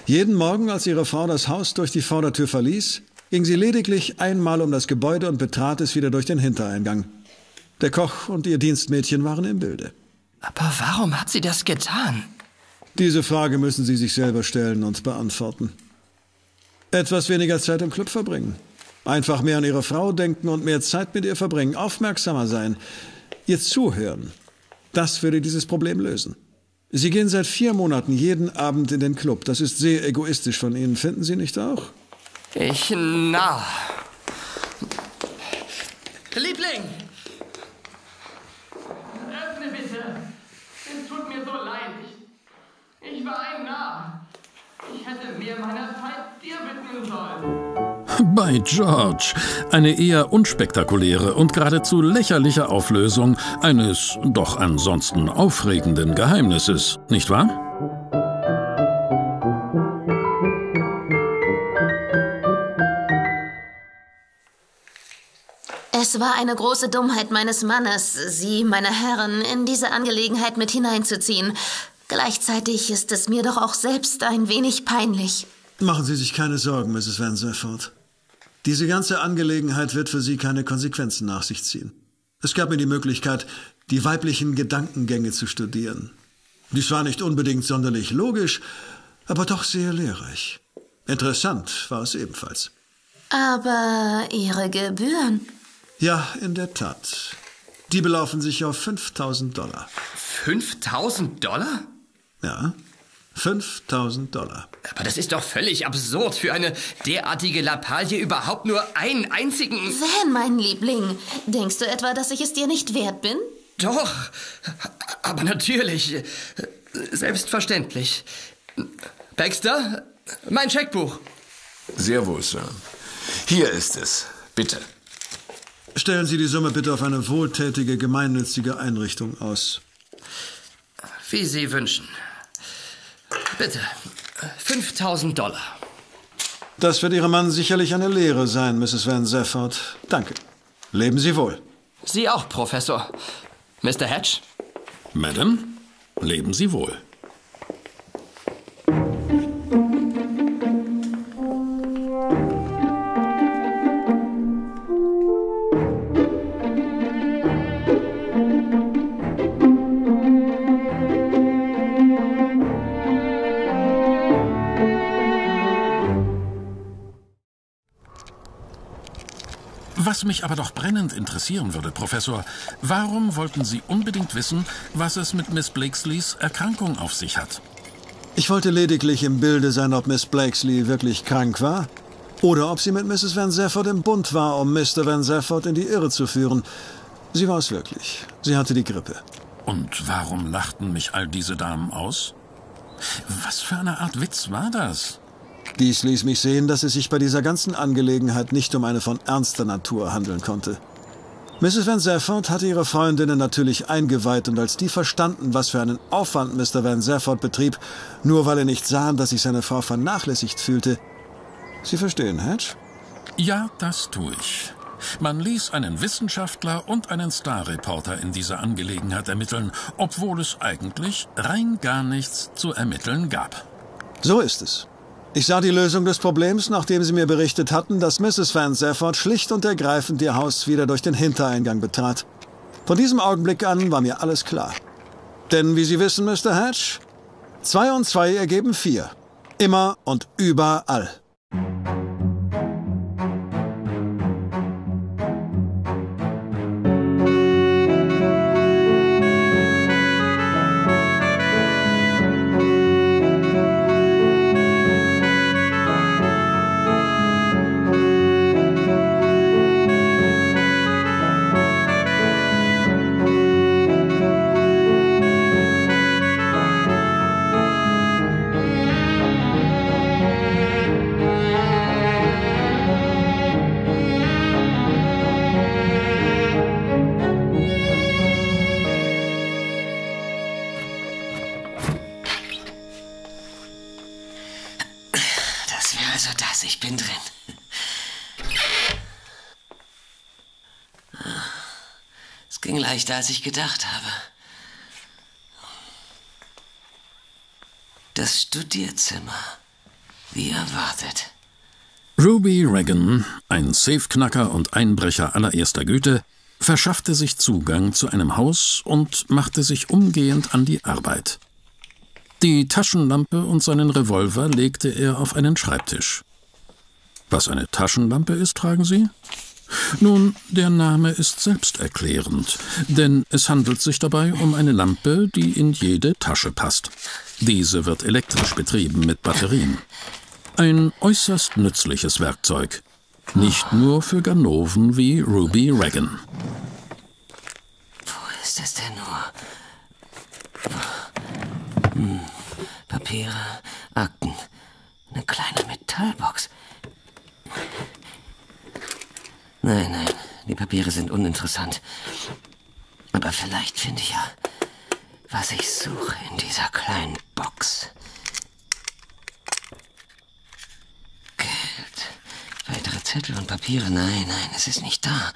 Jeden Morgen, als Ihre Frau das Haus durch die Vordertür verließ, ging sie lediglich einmal um das Gebäude und betrat es wieder durch den Hintereingang. Der Koch und ihr Dienstmädchen waren im Bilde. Aber warum hat sie das getan? Diese Frage müssen Sie sich selber stellen und beantworten. Etwas weniger Zeit im Club verbringen. Einfach mehr an Ihre Frau denken und mehr Zeit mit ihr verbringen. Aufmerksamer sein. Ihr zuhören. Das würde dieses Problem lösen. Sie gehen seit vier Monaten jeden Abend in den Club. Das ist sehr egoistisch von Ihnen, finden Sie nicht auch? Ich na. Liebling! Öffne bitte! Es tut mir so leid. Ich, ich war ein. Ich hätte mehr meiner Zeit dir widmen sollen. Bei George. Eine eher unspektakuläre und geradezu lächerliche Auflösung eines doch ansonsten aufregenden Geheimnisses, nicht wahr? Es war eine große Dummheit meines Mannes, Sie, meine Herren, in diese Angelegenheit mit hineinzuziehen. Gleichzeitig ist es mir doch auch selbst ein wenig peinlich. Machen Sie sich keine Sorgen, Mrs. Van Zerford. Diese ganze Angelegenheit wird für Sie keine Konsequenzen nach sich ziehen. Es gab mir die Möglichkeit, die weiblichen Gedankengänge zu studieren. Dies war nicht unbedingt sonderlich logisch, aber doch sehr lehrreich. Interessant war es ebenfalls. Aber Ihre Gebühren? Ja, in der Tat. Die belaufen sich auf 5000 Dollar. 5000 Dollar? Ja, 5000 Dollar. Aber das ist doch völlig absurd für eine derartige Lappalie überhaupt nur einen einzigen. Van, mein Liebling, denkst du etwa, dass ich es dir nicht wert bin? Doch, aber natürlich. Selbstverständlich. Baxter, mein Scheckbuch. Sehr wohl, Sir. Hier ist es. Bitte. Stellen Sie die Summe bitte auf eine wohltätige, gemeinnützige Einrichtung aus. Wie Sie wünschen. Bitte, 5000 Dollar. Das wird Ihrem Mann sicherlich eine Lehre sein, Mrs. Van Zefford. Danke. Leben Sie wohl. Sie auch, Professor. Mr. Hatch? Madam, leben Sie wohl. Was mich aber doch brennend interessieren würde, Professor, warum wollten Sie unbedingt wissen, was es mit Miss Blakesleys Erkrankung auf sich hat? Ich wollte lediglich im Bilde sein, ob Miss Blakesley wirklich krank war oder ob sie mit Mrs. Van Zefford im Bund war, um Mr. Van Zefford in die Irre zu führen. Sie war es wirklich. Sie hatte die Grippe. Und warum lachten mich all diese Damen aus? Was für eine Art Witz war das? Dies ließ mich sehen, dass es sich bei dieser ganzen Angelegenheit nicht um eine von ernster Natur handeln konnte. Mrs. Van Zerford hatte ihre Freundinnen natürlich eingeweiht und als die verstanden, was für einen Aufwand Mr. Van Zerford betrieb, nur weil er nicht sahen, dass sich seine Frau vernachlässigt fühlte. Sie verstehen, Hatch? Ja, das tue ich. Man ließ einen Wissenschaftler und einen Starreporter in dieser Angelegenheit ermitteln, obwohl es eigentlich rein gar nichts zu ermitteln gab. So ist es. Ich sah die Lösung des Problems, nachdem Sie mir berichtet hatten, dass Mrs. Van Zerford schlicht und ergreifend Ihr Haus wieder durch den Hintereingang betrat. Von diesem Augenblick an war mir alles klar. Denn wie Sie wissen, Mr. Hatch, zwei und zwei ergeben vier. Immer und überall. Leichter, als ich gedacht habe. Das Studierzimmer. Wie erwartet. Ruby Regan, ein Safeknacker und Einbrecher allererster Güte, verschaffte sich Zugang zu einem Haus und machte sich umgehend an die Arbeit. Die Taschenlampe und seinen Revolver legte er auf einen Schreibtisch. Was eine Taschenlampe ist, fragen Sie? Nun, der Name ist selbsterklärend, denn es handelt sich dabei um eine Lampe, die in jede Tasche passt. Diese wird elektrisch betrieben mit Batterien. Ein äußerst nützliches Werkzeug. Nicht nur für Ganoven wie Ruby Regan. Wo ist es denn nur? Hm. Papiere, Akten, eine kleine Metallbox. Nein, nein, die Papiere sind uninteressant. Aber vielleicht finde ich ja, was ich suche in dieser kleinen Box. Geld. Weitere Zettel und Papiere. Nein, nein, es ist nicht da.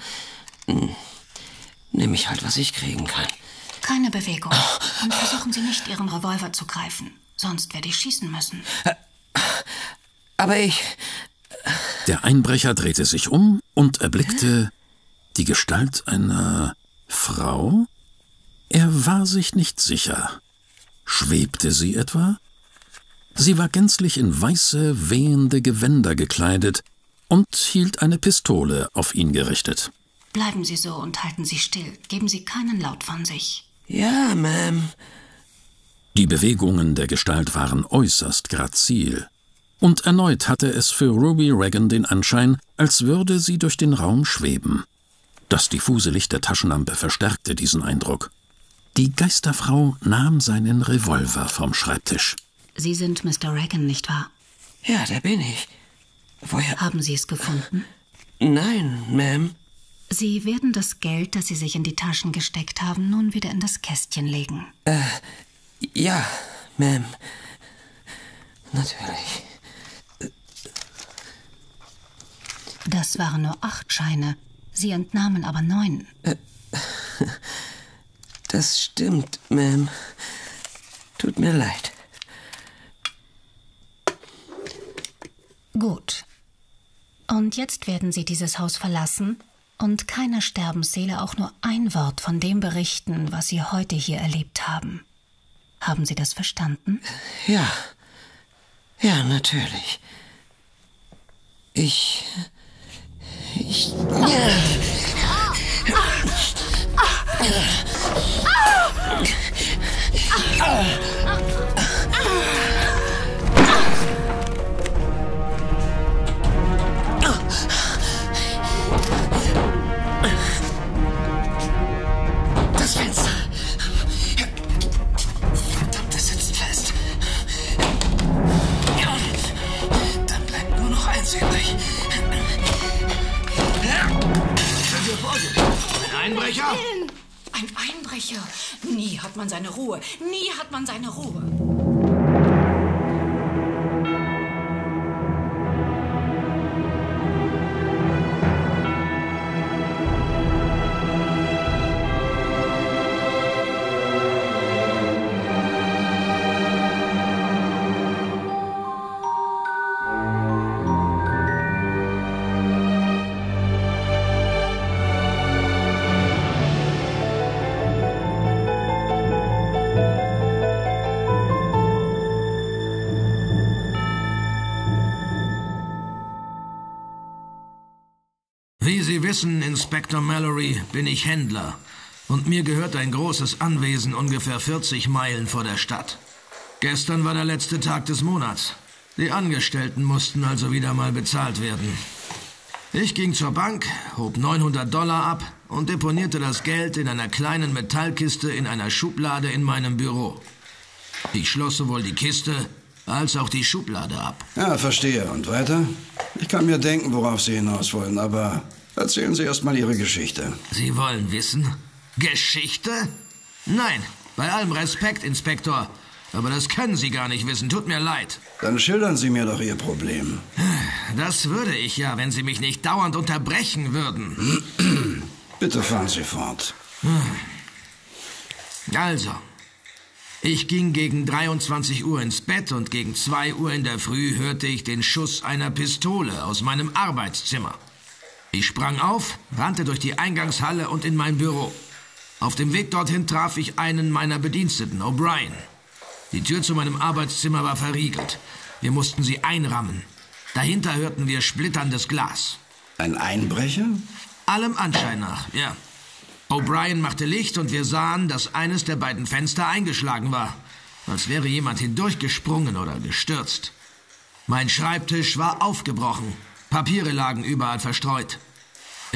Hm. Nehme ich halt, was ich kriegen kann. Keine Bewegung. Und versuchen Sie nicht, Ihren Revolver zu greifen. Sonst werde ich schießen müssen. Aber ich. Der Einbrecher drehte sich um und erblickte die Gestalt einer Frau? Er war sich nicht sicher. Schwebte sie etwa? Sie war gänzlich in weiße, wehende Gewänder gekleidet und hielt eine Pistole auf ihn gerichtet. Bleiben Sie so und halten Sie still. Geben Sie keinen Laut von sich. Ja, Ma'am. Die Bewegungen der Gestalt waren äußerst grazil. Und erneut hatte es für Ruby Regan den Anschein, als würde sie durch den Raum schweben. Das diffuse Licht der Taschenlampe verstärkte diesen Eindruck. Die Geisterfrau nahm seinen Revolver vom Schreibtisch. Sie sind Mr. Regan, nicht wahr? Ja, der bin ich. Woher? Haben Sie es gefunden? Nein, Ma'am. Sie werden das Geld, das Sie sich in die Taschen gesteckt haben, nun wieder in das Kästchen legen. Äh, ja, Ma'am. Natürlich. Das waren nur acht Scheine. Sie entnahmen aber neun. Äh, das stimmt, Ma'am. Tut mir leid. Gut. Und jetzt werden Sie dieses Haus verlassen und keiner Sterbensseele auch nur ein Wort von dem berichten, was Sie heute hier erlebt haben. Haben Sie das verstanden? Ja. Ja, natürlich. Ich. Ich. Wissen, Inspektor Mallory, bin ich Händler. Und mir gehört ein großes Anwesen ungefähr 40 Meilen vor der Stadt. Gestern war der letzte Tag des Monats. Die Angestellten mussten also wieder mal bezahlt werden. Ich ging zur Bank, hob 900 Dollar ab und deponierte das Geld in einer kleinen Metallkiste in einer Schublade in meinem Büro. Ich schloss sowohl die Kiste als auch die Schublade ab. Ja, verstehe. Und weiter? Ich kann mir denken, worauf Sie hinaus wollen, aber erzählen Sie erst mal Ihre Geschichte. Sie wollen wissen? Geschichte? Nein, bei allem Respekt, Inspektor. Aber das können Sie gar nicht wissen. Tut mir leid. Dann schildern Sie mir doch Ihr Problem. Das würde ich ja, wenn Sie mich nicht dauernd unterbrechen würden. Bitte fahren Sie fort. Also, ich ging gegen 23 Uhr ins Bett und gegen 2 Uhr in der Früh hörte ich den Schuss einer Pistole aus meinem Arbeitszimmer. Ich sprang auf, rannte durch die Eingangshalle und in mein Büro. Auf dem Weg dorthin traf ich einen meiner Bediensteten, O'Brien. Die Tür zu meinem Arbeitszimmer war verriegelt. Wir mussten sie einrammen. Dahinter hörten wir splitterndes Glas. Ein Einbrecher? Allem Anschein nach, ja. O'Brien machte Licht und wir sahen, dass eines der beiden Fenster eingeschlagen war, als wäre jemand hindurchgesprungen oder gestürzt. Mein Schreibtisch war aufgebrochen. Papiere lagen überall verstreut.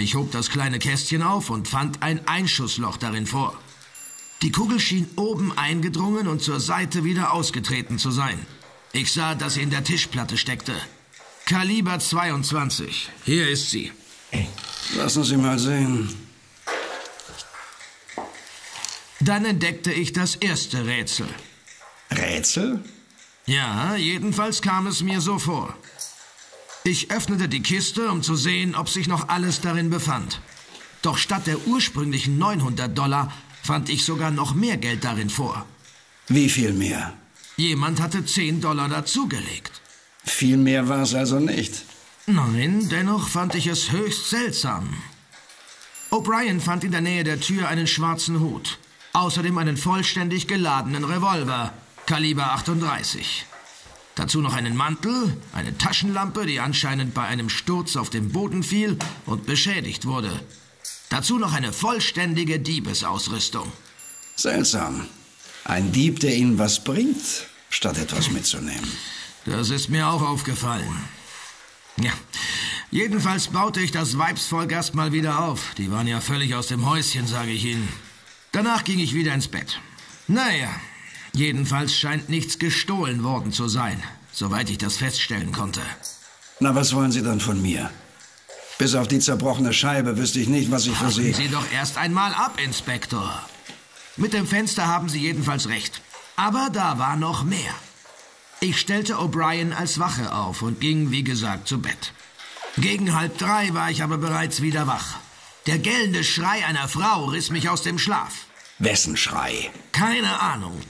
Ich hob das kleine Kästchen auf und fand ein Einschussloch darin vor. Die Kugel schien oben eingedrungen und zur Seite wieder ausgetreten zu sein. Ich sah, dass sie in der Tischplatte steckte. Kaliber 22. Hier ist sie. Lassen Sie mal sehen. Dann entdeckte ich das erste Rätsel. Rätsel? Ja, jedenfalls kam es mir so vor. Ich öffnete die Kiste, um zu sehen, ob sich noch alles darin befand. Doch statt der ursprünglichen 900 Dollar fand ich sogar noch mehr Geld darin vor. Wie viel mehr? Jemand hatte 10 Dollar dazugelegt. Viel mehr war es also nicht. Nein, dennoch fand ich es höchst seltsam. O'Brien fand in der Nähe der Tür einen schwarzen Hut. Außerdem einen vollständig geladenen Revolver, Kaliber 38. Dazu noch einen Mantel, eine Taschenlampe, die anscheinend bei einem Sturz auf den Boden fiel und beschädigt wurde. Dazu noch eine vollständige Diebesausrüstung. Seltsam. Ein Dieb, der Ihnen was bringt, statt etwas mitzunehmen. Das ist mir auch aufgefallen. Ja, jedenfalls baute ich das Weibsvolk erst mal wieder auf. Die waren ja völlig aus dem Häuschen, sage ich Ihnen. Danach ging ich wieder ins Bett. Naja, Jedenfalls scheint nichts gestohlen worden zu sein, soweit ich das feststellen konnte. Na, was wollen Sie dann von mir? Bis auf die zerbrochene Scheibe wüsste ich nicht, was ich für Sie... Sie doch erst einmal ab, Inspektor. Mit dem Fenster haben Sie jedenfalls recht. Aber da war noch mehr. Ich stellte O'Brien als Wache auf und ging, wie gesagt, zu Bett. Gegen halb drei war ich aber bereits wieder wach. Der gellende Schrei einer Frau riss mich aus dem Schlaf. Wessen Schrei? Keine Ahnung.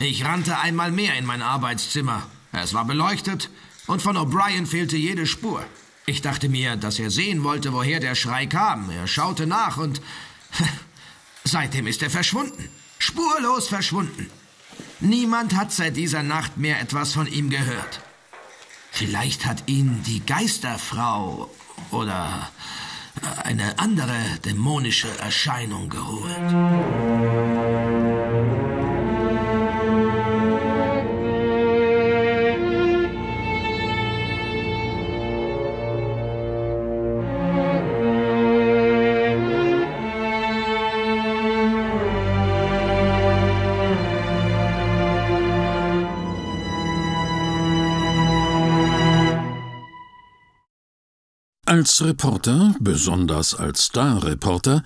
Ich rannte einmal mehr in mein Arbeitszimmer. Es war beleuchtet und von O'Brien fehlte jede Spur. Ich dachte mir, dass er sehen wollte, woher der Schrei kam. Er schaute nach und seitdem ist er verschwunden. Spurlos verschwunden. Niemand hat seit dieser Nacht mehr etwas von ihm gehört. Vielleicht hat ihn die Geisterfrau oder eine andere dämonische Erscheinung geholt. Als Reporter, besonders als Star-Reporter,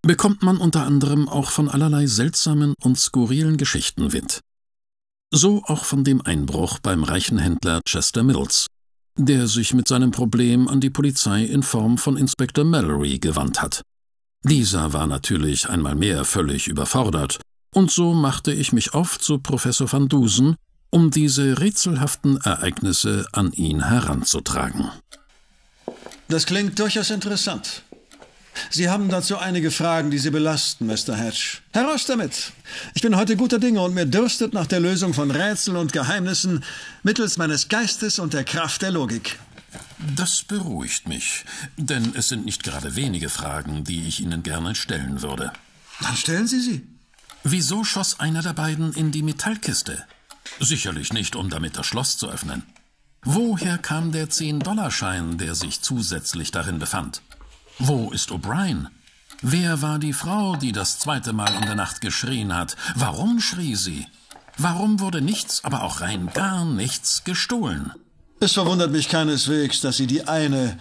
bekommt man unter anderem auch von allerlei seltsamen und skurrilen Geschichten Wind. So auch von dem Einbruch beim reichen Händler Chester Mills, der sich mit seinem Problem an die Polizei in Form von Inspektor Mallory gewandt hat. Dieser war natürlich einmal mehr völlig überfordert, und so machte ich mich auf zu Professor van Dusen, um diese rätselhaften Ereignisse an ihn heranzutragen. Das klingt durchaus interessant. Sie haben dazu einige Fragen, die Sie belasten, Mr. Hatch. Heraus damit! Ich bin heute guter Dinge und mir dürstet nach der Lösung von Rätseln und Geheimnissen mittels meines Geistes und der Kraft der Logik. Das beruhigt mich, denn es sind nicht gerade wenige Fragen, die ich Ihnen gerne stellen würde. Dann stellen Sie sie. Wieso schoss einer der beiden in die Metallkiste? Sicherlich nicht, um damit das Schloss zu öffnen. Woher kam der 10-Dollarschein, der sich zusätzlich darin befand? Wo ist O'Brien? Wer war die Frau, die das zweite Mal in der Nacht geschrien hat? Warum schrie sie? Warum wurde nichts, aber auch rein gar nichts gestohlen? Es verwundert mich keineswegs, dass Sie die eine,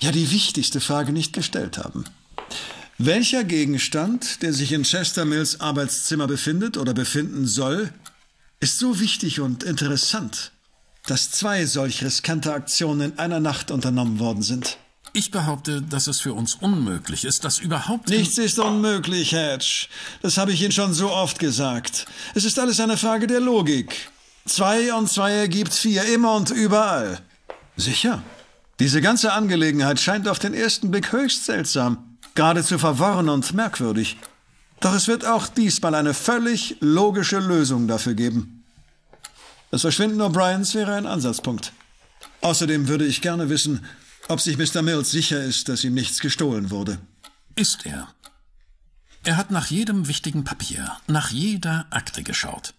ja die wichtigste Frage nicht gestellt haben. Welcher Gegenstand, der sich in Chester Mills Arbeitszimmer befindet oder befinden soll, ist so wichtig und interessant, dass zwei solch riskante Aktionen in einer Nacht unternommen worden sind. Ich behaupte, dass es für uns unmöglich ist, dass überhaupt... Nichts ist unmöglich, Hedge. Das habe ich Ihnen schon so oft gesagt. Es ist alles eine Frage der Logik. Zwei und zwei ergibt vier, immer und überall. Sicher. Diese ganze Angelegenheit scheint auf den ersten Blick höchst seltsam, geradezu verworren und merkwürdig. Doch es wird auch diesmal eine völlig logische Lösung dafür geben. Das Verschwinden O'Briens wäre ein Ansatzpunkt. Außerdem würde ich gerne wissen, ob sich Mr. Mills sicher ist, dass ihm nichts gestohlen wurde. Ist er. Er hat nach jedem wichtigen Papier, nach jeder Akte geschaut.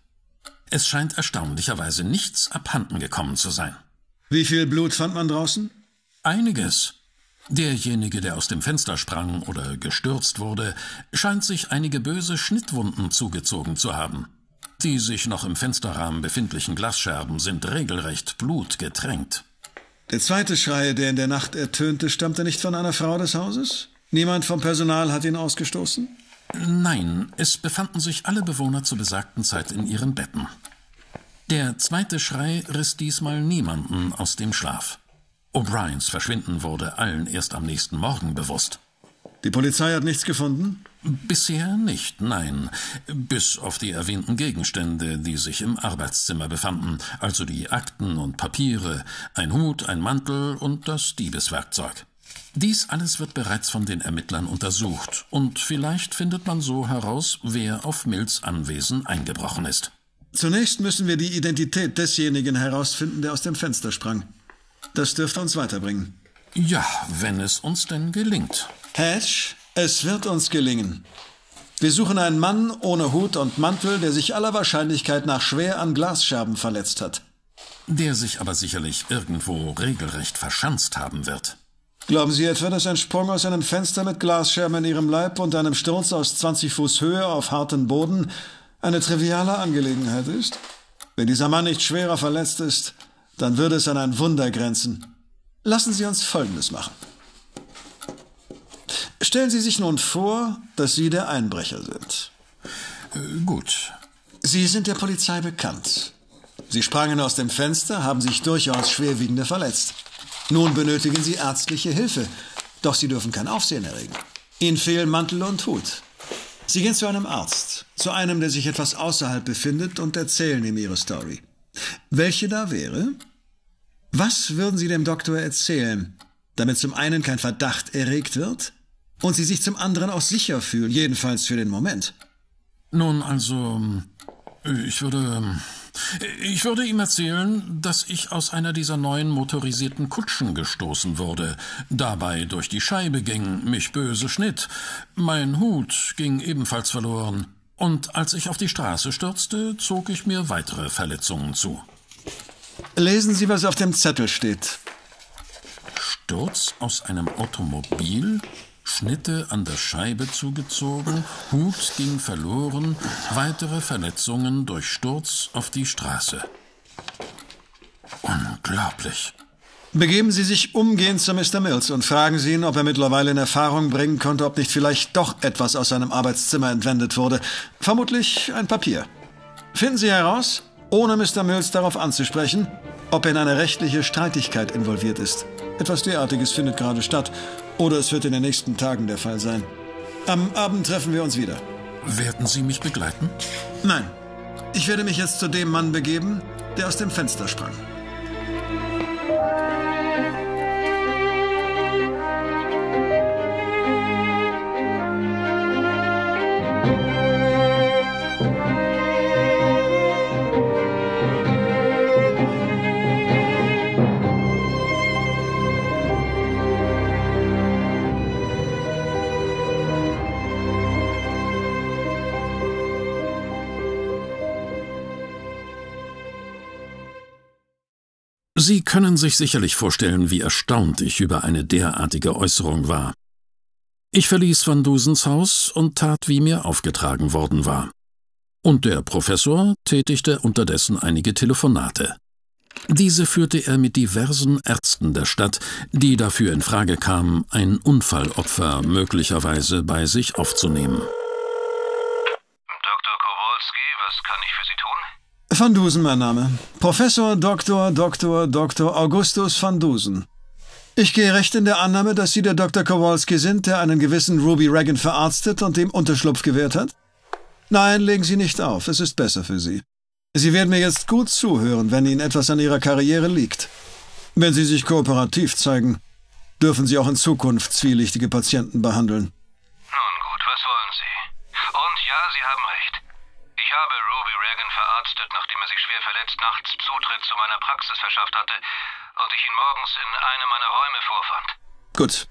Es scheint erstaunlicherweise nichts abhanden gekommen zu sein. Wie viel Blut fand man draußen? Einiges. Derjenige, der aus dem Fenster sprang oder gestürzt wurde, scheint sich einige böse Schnittwunden zugezogen zu haben. Die sich noch im Fensterrahmen befindlichen Glasscherben sind regelrecht blutgetränkt. Der zweite Schrei, der in der Nacht ertönte, stammte nicht von einer Frau des Hauses? Niemand vom Personal hat ihn ausgestoßen? Nein, es befanden sich alle Bewohner zur besagten Zeit in ihren Betten. Der zweite Schrei riss diesmal niemanden aus dem Schlaf. O'Briens Verschwinden wurde allen erst am nächsten Morgen bewusst. Die Polizei hat nichts gefunden? Bisher nicht, nein. Bis auf die erwähnten Gegenstände, die sich im Arbeitszimmer befanden, also die Akten und Papiere, ein Hut, ein Mantel und das Diebeswerkzeug. Dies alles wird bereits von den Ermittlern untersucht, und vielleicht findet man so heraus, wer auf Mills Anwesen eingebrochen ist. Zunächst müssen wir die Identität desjenigen herausfinden, der aus dem Fenster sprang. Das dürfte uns weiterbringen. Ja, wenn es uns denn gelingt. Hatch, es wird uns gelingen. Wir suchen einen Mann ohne Hut und Mantel, der sich aller Wahrscheinlichkeit nach schwer an Glasscherben verletzt hat. Der sich aber sicherlich irgendwo regelrecht verschanzt haben wird. Glauben Sie etwa, dass ein Sprung aus einem Fenster mit Glasscherben in Ihrem Leib und einem Sturz aus 20 Fuß Höhe auf harten Boden eine triviale Angelegenheit ist? Wenn dieser Mann nicht schwerer verletzt ist, dann würde es an ein Wunder grenzen. Lassen Sie uns Folgendes machen. Stellen Sie sich nun vor, dass Sie der Einbrecher sind. Äh, gut. Sie sind der Polizei bekannt. Sie sprangen aus dem Fenster, haben sich durchaus schwerwiegende verletzt. Nun benötigen Sie ärztliche Hilfe, doch Sie dürfen kein Aufsehen erregen. Ihnen fehlen Mantel und Hut. Sie gehen zu einem Arzt, zu einem, der sich etwas außerhalb befindet, und erzählen ihm Ihre Story. Welche da wäre? Was würden Sie dem Doktor erzählen, damit zum einen kein Verdacht erregt wird und Sie sich zum anderen auch sicher fühlen, jedenfalls für den Moment? Nun, also, ich würde. Ich würde ihm erzählen, dass ich aus einer dieser neuen motorisierten Kutschen gestoßen wurde, dabei durch die Scheibe ging, mich böse schnitt, mein Hut ging ebenfalls verloren, und als ich auf die Straße stürzte, zog ich mir weitere Verletzungen zu. Lesen Sie, was auf dem Zettel steht. Sturz aus einem Automobil, Schnitte an der Scheibe zugezogen, Hut ging verloren, weitere Verletzungen durch Sturz auf die Straße. Unglaublich. Begeben Sie sich umgehend zu Mr. Mills und fragen Sie ihn, ob er mittlerweile in Erfahrung bringen konnte, ob nicht vielleicht doch etwas aus seinem Arbeitszimmer entwendet wurde. Vermutlich ein Papier. Finden Sie heraus, ohne Mr. Mills darauf anzusprechen, ob er in eine rechtliche Streitigkeit involviert ist. Etwas derartiges findet gerade statt, oder es wird in den nächsten Tagen der Fall sein. Am Abend treffen wir uns wieder. Werden Sie mich begleiten? Nein. Ich werde mich jetzt zu dem Mann begeben, der aus dem Fenster sprang. Sie können sich sicherlich vorstellen, wie erstaunt ich über eine derartige Äußerung war. Ich verließ Van Dusens Haus und tat, wie mir aufgetragen worden war. Und der Professor tätigte unterdessen einige Telefonate. Diese führte er mit diversen Ärzten der Stadt, die dafür in Frage kamen, ein Unfallopfer möglicherweise bei sich aufzunehmen. Dr. Kowalski, was kann ich für Sie tun? Van Dusen, mein Name. Professor Dr. Dr. Dr. Augustus van Dusen. Ich gehe recht in der Annahme, dass Sie der Dr. Kowalski sind, der einen gewissen Ruby Reagan verarztet und dem Unterschlupf gewährt hat? Nein, legen Sie nicht auf, es ist besser für Sie. Sie werden mir jetzt gut zuhören, wenn Ihnen etwas an Ihrer Karriere liegt. Wenn Sie sich kooperativ zeigen, dürfen Sie auch in Zukunft zwielichtige Patienten behandeln. Nun gut, was wollen Sie? Und ja, Sie haben recht. Ich habe Ruby Reagan verarztet, nachdem er sich schwer verletzt nachts Zutritt zu meiner Praxis verschafft hatte und ich ihn morgens in einem meiner Räume vorfand. Gut.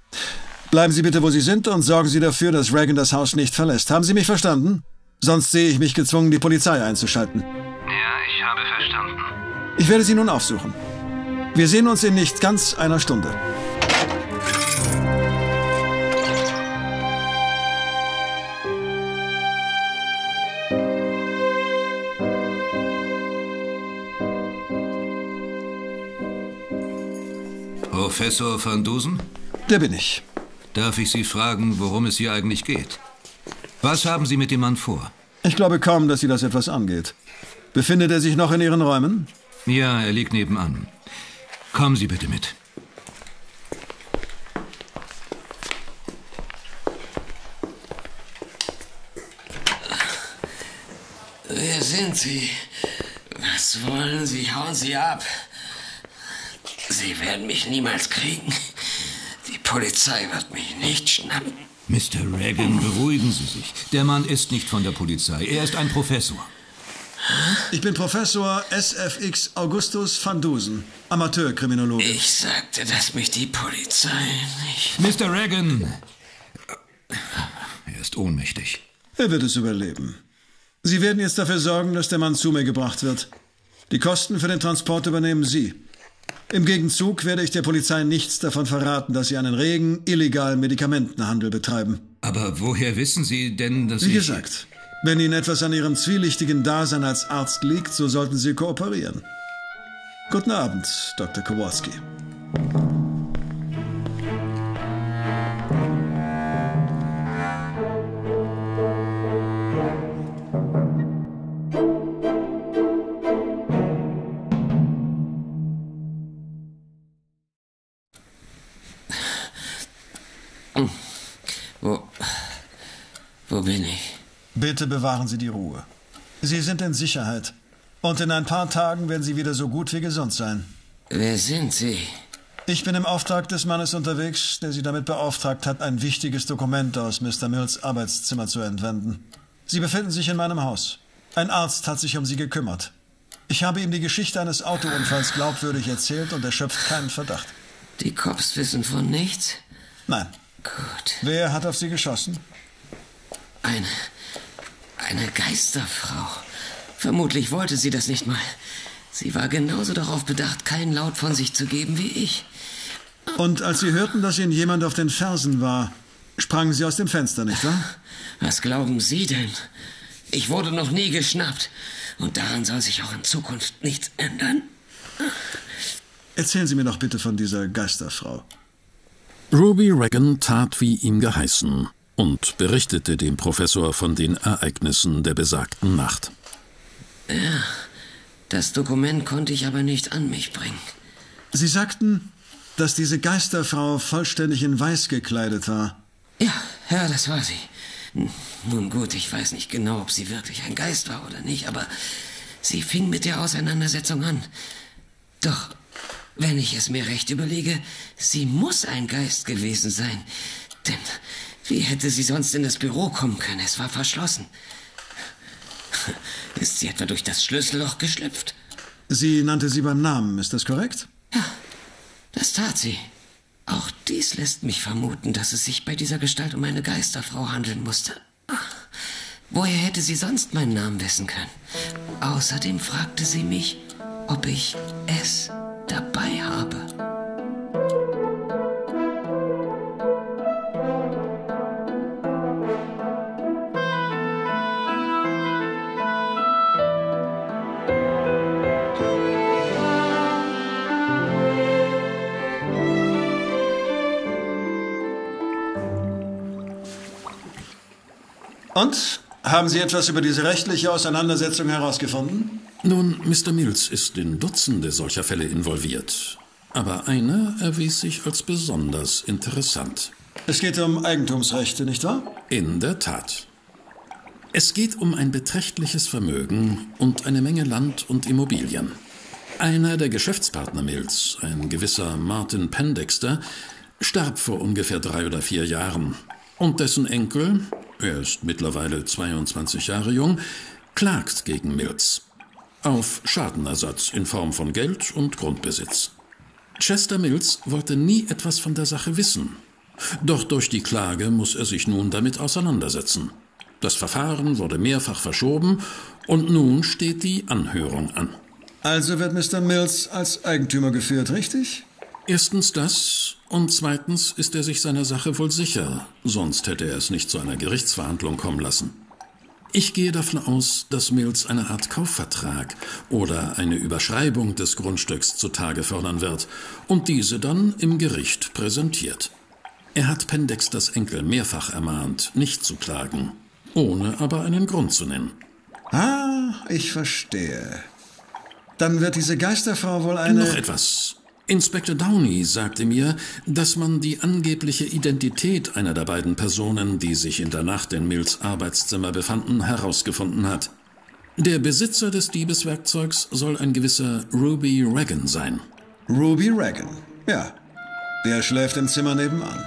Bleiben Sie bitte, wo Sie sind und sorgen Sie dafür, dass Reagan das Haus nicht verlässt. Haben Sie mich verstanden? Sonst sehe ich mich gezwungen, die Polizei einzuschalten. Ja, ich habe verstanden. Ich werde Sie nun aufsuchen. Wir sehen uns in nicht ganz einer Stunde. Professor van Dusen? Der bin ich. Darf ich Sie fragen, worum es hier eigentlich geht? Was haben Sie mit dem Mann vor? Ich glaube kaum, dass Sie das etwas angeht. Befindet er sich noch in Ihren Räumen? Ja, er liegt nebenan. Kommen Sie bitte mit. Wer sind Sie? Was wollen Sie? Hauen Sie ab. Sie werden mich niemals kriegen. Die Polizei wird mich nicht schnappen. Mr. Reagan, beruhigen Sie sich. Der Mann ist nicht von der Polizei. Er ist ein Professor. Ich bin Professor SFX Augustus van Dusen, Amateurkriminologe. Ich sagte, dass mich die Polizei nicht. Mr. Reagan! Er ist ohnmächtig. Er wird es überleben. Sie werden jetzt dafür sorgen, dass der Mann zu mir gebracht wird. Die Kosten für den Transport übernehmen Sie. Im Gegenzug werde ich der Polizei nichts davon verraten, dass Sie einen regen, illegalen Medikamentenhandel betreiben. Aber woher wissen Sie denn, dass Wie ich... gesagt, wenn Ihnen etwas an Ihrem zwielichtigen Dasein als Arzt liegt, so sollten Sie kooperieren. Guten Abend, Dr. Kowalski. Bitte bewahren Sie die Ruhe. Sie sind in Sicherheit. Und in ein paar Tagen werden Sie wieder so gut wie gesund sein. Wer sind Sie? Ich bin im Auftrag des Mannes unterwegs, der Sie damit beauftragt hat, ein wichtiges Dokument aus Mr. Mills Arbeitszimmer zu entwenden. Sie befinden sich in meinem Haus. Ein Arzt hat sich um Sie gekümmert. Ich habe ihm die Geschichte eines Autounfalls glaubwürdig erzählt und er schöpft keinen Verdacht. Die Cops wissen von nichts? Nein. Gut. Wer hat auf Sie geschossen? Eine. Eine Geisterfrau. Vermutlich wollte sie das nicht mal. Sie war genauso darauf bedacht, keinen Laut von sich zu geben wie ich. Und als Sie hörten, dass Ihnen jemand auf den Fersen war, sprangen Sie aus dem Fenster, nicht wahr? Was glauben Sie denn? Ich wurde noch nie geschnappt. Und daran soll sich auch in Zukunft nichts ändern. Erzählen Sie mir doch bitte von dieser Geisterfrau. Ruby Reagan tat wie ihm geheißen und berichtete dem Professor von den Ereignissen der besagten Nacht. Ja, das Dokument konnte ich aber nicht an mich bringen. Sie sagten, dass diese Geisterfrau vollständig in Weiß gekleidet war. Ja, ja, das war sie. Nun gut, ich weiß nicht genau, ob sie wirklich ein Geist war oder nicht, aber sie fing mit der Auseinandersetzung an. Doch, wenn ich es mir recht überlege, sie muss ein Geist gewesen sein. Denn wie hätte sie sonst in das Büro kommen können? Es war verschlossen. Ist sie etwa durch das Schlüsselloch geschlüpft? Sie nannte sie beim Namen, ist das korrekt? Das tat sie. Auch dies lässt mich vermuten, dass es sich bei dieser Gestalt um eine Geisterfrau handeln musste. Woher hätte sie sonst meinen Namen wissen können? Außerdem fragte sie mich, ob ich es dabei habe. Und? Haben Sie etwas über diese rechtliche Auseinandersetzung herausgefunden? Nun, Mr. Mills ist in Dutzende solcher Fälle involviert. Aber einer erwies sich als besonders interessant. Es geht um Eigentumsrechte, nicht wahr? In der Tat. Es geht um ein beträchtliches Vermögen und eine Menge Land und Immobilien. Einer der Geschäftspartner Mills, ein gewisser Martin Pendexter, starb vor ungefähr drei oder vier Jahren. Und dessen Enkel, er ist mittlerweile 22 Jahre jung, klagt gegen Mills. Auf Schadenersatz in Form von Geld und Grundbesitz. Chester Mills wollte nie etwas von der Sache wissen. Doch durch die Klage muss er sich nun damit auseinandersetzen. Das Verfahren wurde mehrfach verschoben und nun steht die Anhörung an. Also wird Mr. Mills als Eigentümer geführt, richtig? Erstens das und zweitens ist er sich seiner Sache wohl sicher, sonst hätte er es nicht zu einer Gerichtsverhandlung kommen lassen. Ich gehe davon aus, dass Mills eine Art Kaufvertrag oder eine Überschreibung des Grundstücks zutage fördern wird und diese dann im Gericht präsentiert. Er hat Pendexters Enkel mehrfach ermahnt, nicht zu klagen, ohne aber einen Grund zu nennen. Ah, ich verstehe. Dann wird diese Geisterfrau wohl eine. Noch etwas. Inspektor Downey sagte mir, dass man die angebliche Identität einer der beiden Personen, die sich in der Nacht in Mills Arbeitszimmer befanden, herausgefunden hat. Der Besitzer des Diebeswerkzeugs soll ein gewisser Ruby Regan sein. Ruby Regan, ja. Der schläft im Zimmer nebenan.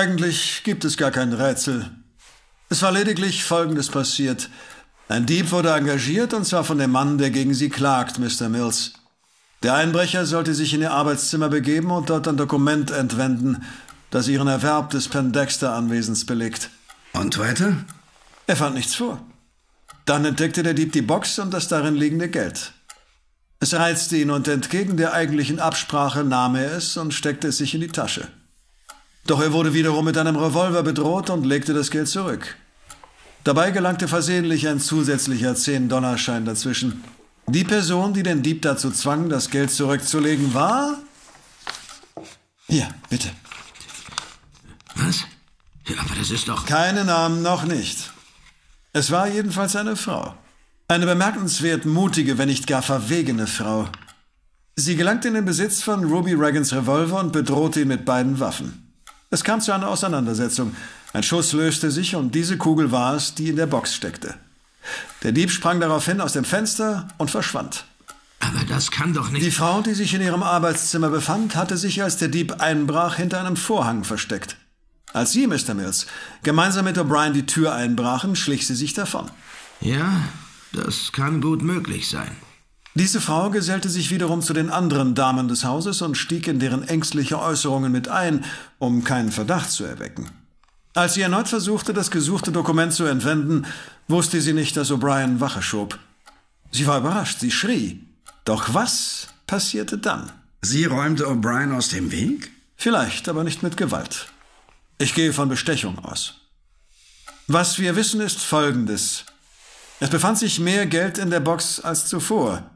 Eigentlich gibt es gar kein Rätsel. Es war lediglich Folgendes passiert. Ein Dieb wurde engagiert, und zwar von dem Mann, der gegen sie klagt, Mr. Mills. Der Einbrecher sollte sich in ihr Arbeitszimmer begeben und dort ein Dokument entwenden, das ihren Erwerb des Pendexter-Anwesens belegt. Und weiter? Er fand nichts vor. Dann entdeckte der Dieb die Box und das darin liegende Geld. Es reizte ihn und entgegen der eigentlichen Absprache nahm er es und steckte es sich in die Tasche. Doch er wurde wiederum mit einem Revolver bedroht und legte das Geld zurück. Dabei gelangte versehentlich ein zusätzlicher 10-Dollarschein dazwischen. Die Person, die den Dieb dazu zwang, das Geld zurückzulegen, war. Hier, bitte. Was? Ja, aber das ist doch. Keine Namen noch nicht. Es war jedenfalls eine Frau. Eine bemerkenswert mutige, wenn nicht gar verwegene Frau. Sie gelangte in den Besitz von Ruby Regans Revolver und bedrohte ihn mit beiden Waffen. Es kam zu einer Auseinandersetzung. Ein Schuss löste sich und diese Kugel war es, die in der Box steckte. Der Dieb sprang daraufhin aus dem Fenster und verschwand. Aber das kann doch nicht. Die Frau, die sich in ihrem Arbeitszimmer befand, hatte sich, als der Dieb einbrach, hinter einem Vorhang versteckt. Als Sie, Mr. Mills, gemeinsam mit O'Brien die Tür einbrachen, schlich sie sich davon. Ja, das kann gut möglich sein. Diese Frau gesellte sich wiederum zu den anderen Damen des Hauses und stieg in deren ängstliche Äußerungen mit ein, um keinen Verdacht zu erwecken. Als sie erneut versuchte, das gesuchte Dokument zu entwenden, wusste sie nicht, dass O'Brien Wache schob. Sie war überrascht, sie schrie. Doch was passierte dann? Sie räumte O'Brien aus dem Weg? Vielleicht, aber nicht mit Gewalt. Ich gehe von Bestechung aus. Was wir wissen, ist Folgendes. Es befand sich mehr Geld in der Box als zuvor.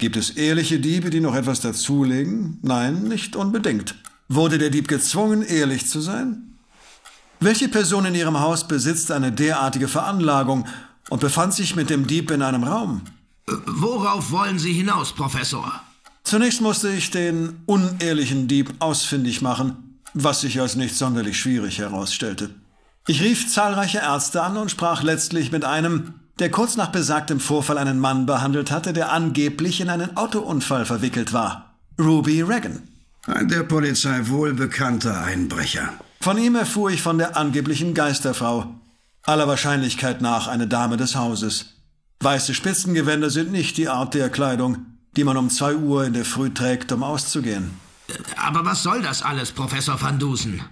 Gibt es ehrliche Diebe, die noch etwas dazulegen? Nein, nicht unbedingt. Wurde der Dieb gezwungen, ehrlich zu sein? Welche Person in Ihrem Haus besitzt eine derartige Veranlagung und befand sich mit dem Dieb in einem Raum? Worauf wollen Sie hinaus, Professor? Zunächst musste ich den unehrlichen Dieb ausfindig machen, was sich als nicht sonderlich schwierig herausstellte. Ich rief zahlreiche Ärzte an und sprach letztlich mit einem, der kurz nach besagtem Vorfall einen Mann behandelt hatte, der angeblich in einen Autounfall verwickelt war. Ruby Regan. Ein der Polizei wohlbekannter Einbrecher. Von ihm erfuhr ich von der angeblichen Geisterfrau. Aller Wahrscheinlichkeit nach eine Dame des Hauses. Weiße Spitzengewänder sind nicht die Art der Kleidung, die man um zwei Uhr in der Früh trägt, um auszugehen. Aber was soll das alles, Professor Van Dusen?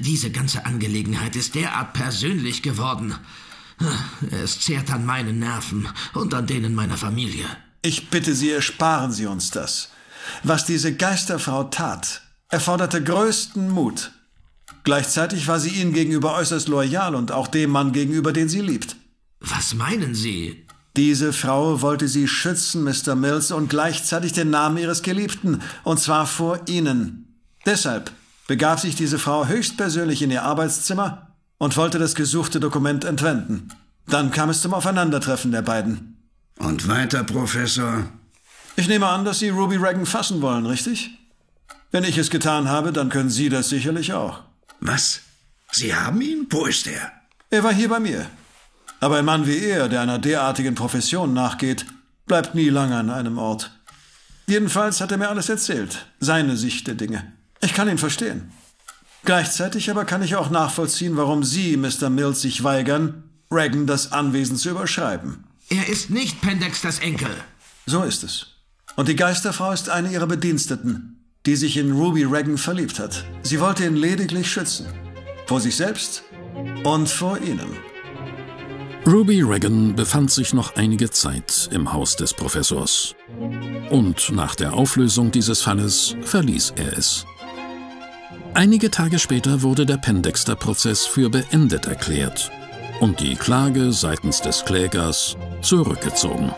Diese ganze Angelegenheit ist derart persönlich geworden. Es zehrt an meinen Nerven und an denen meiner Familie. Ich bitte Sie, ersparen Sie uns das. Was diese Geisterfrau tat, erforderte größten Mut. Gleichzeitig war sie ihnen gegenüber äußerst loyal und auch dem Mann gegenüber, den sie liebt. Was meinen Sie? Diese Frau wollte sie schützen, Mr. Mills, und gleichzeitig den Namen ihres Geliebten, und zwar vor Ihnen. Deshalb begab sich diese Frau höchstpersönlich in ihr Arbeitszimmer und wollte das gesuchte Dokument entwenden. Dann kam es zum Aufeinandertreffen der beiden. Und weiter, Professor? Ich nehme an, dass Sie Ruby Reagan fassen wollen, richtig? Wenn ich es getan habe, dann können Sie das sicherlich auch. Was? Sie haben ihn? Wo ist er? Er war hier bei mir. Aber ein Mann wie er, der einer derartigen Profession nachgeht, bleibt nie lange an einem Ort. Jedenfalls hat er mir alles erzählt, seine Sicht der Dinge. Ich kann ihn verstehen. Gleichzeitig aber kann ich auch nachvollziehen, warum Sie, Mr. Mills, sich weigern, Reagan das Anwesen zu überschreiben. Er ist nicht Pendexters Enkel. So ist es. Und die Geisterfrau ist eine ihrer Bediensteten, die sich in Ruby Reagan verliebt hat. Sie wollte ihn lediglich schützen. Vor sich selbst und vor Ihnen. Ruby Reagan befand sich noch einige Zeit im Haus des Professors. Und nach der Auflösung dieses Falles verließ er es. Einige Tage später wurde der Pendexter-Prozess für beendet erklärt und die Klage seitens des Klägers zurückgezogen.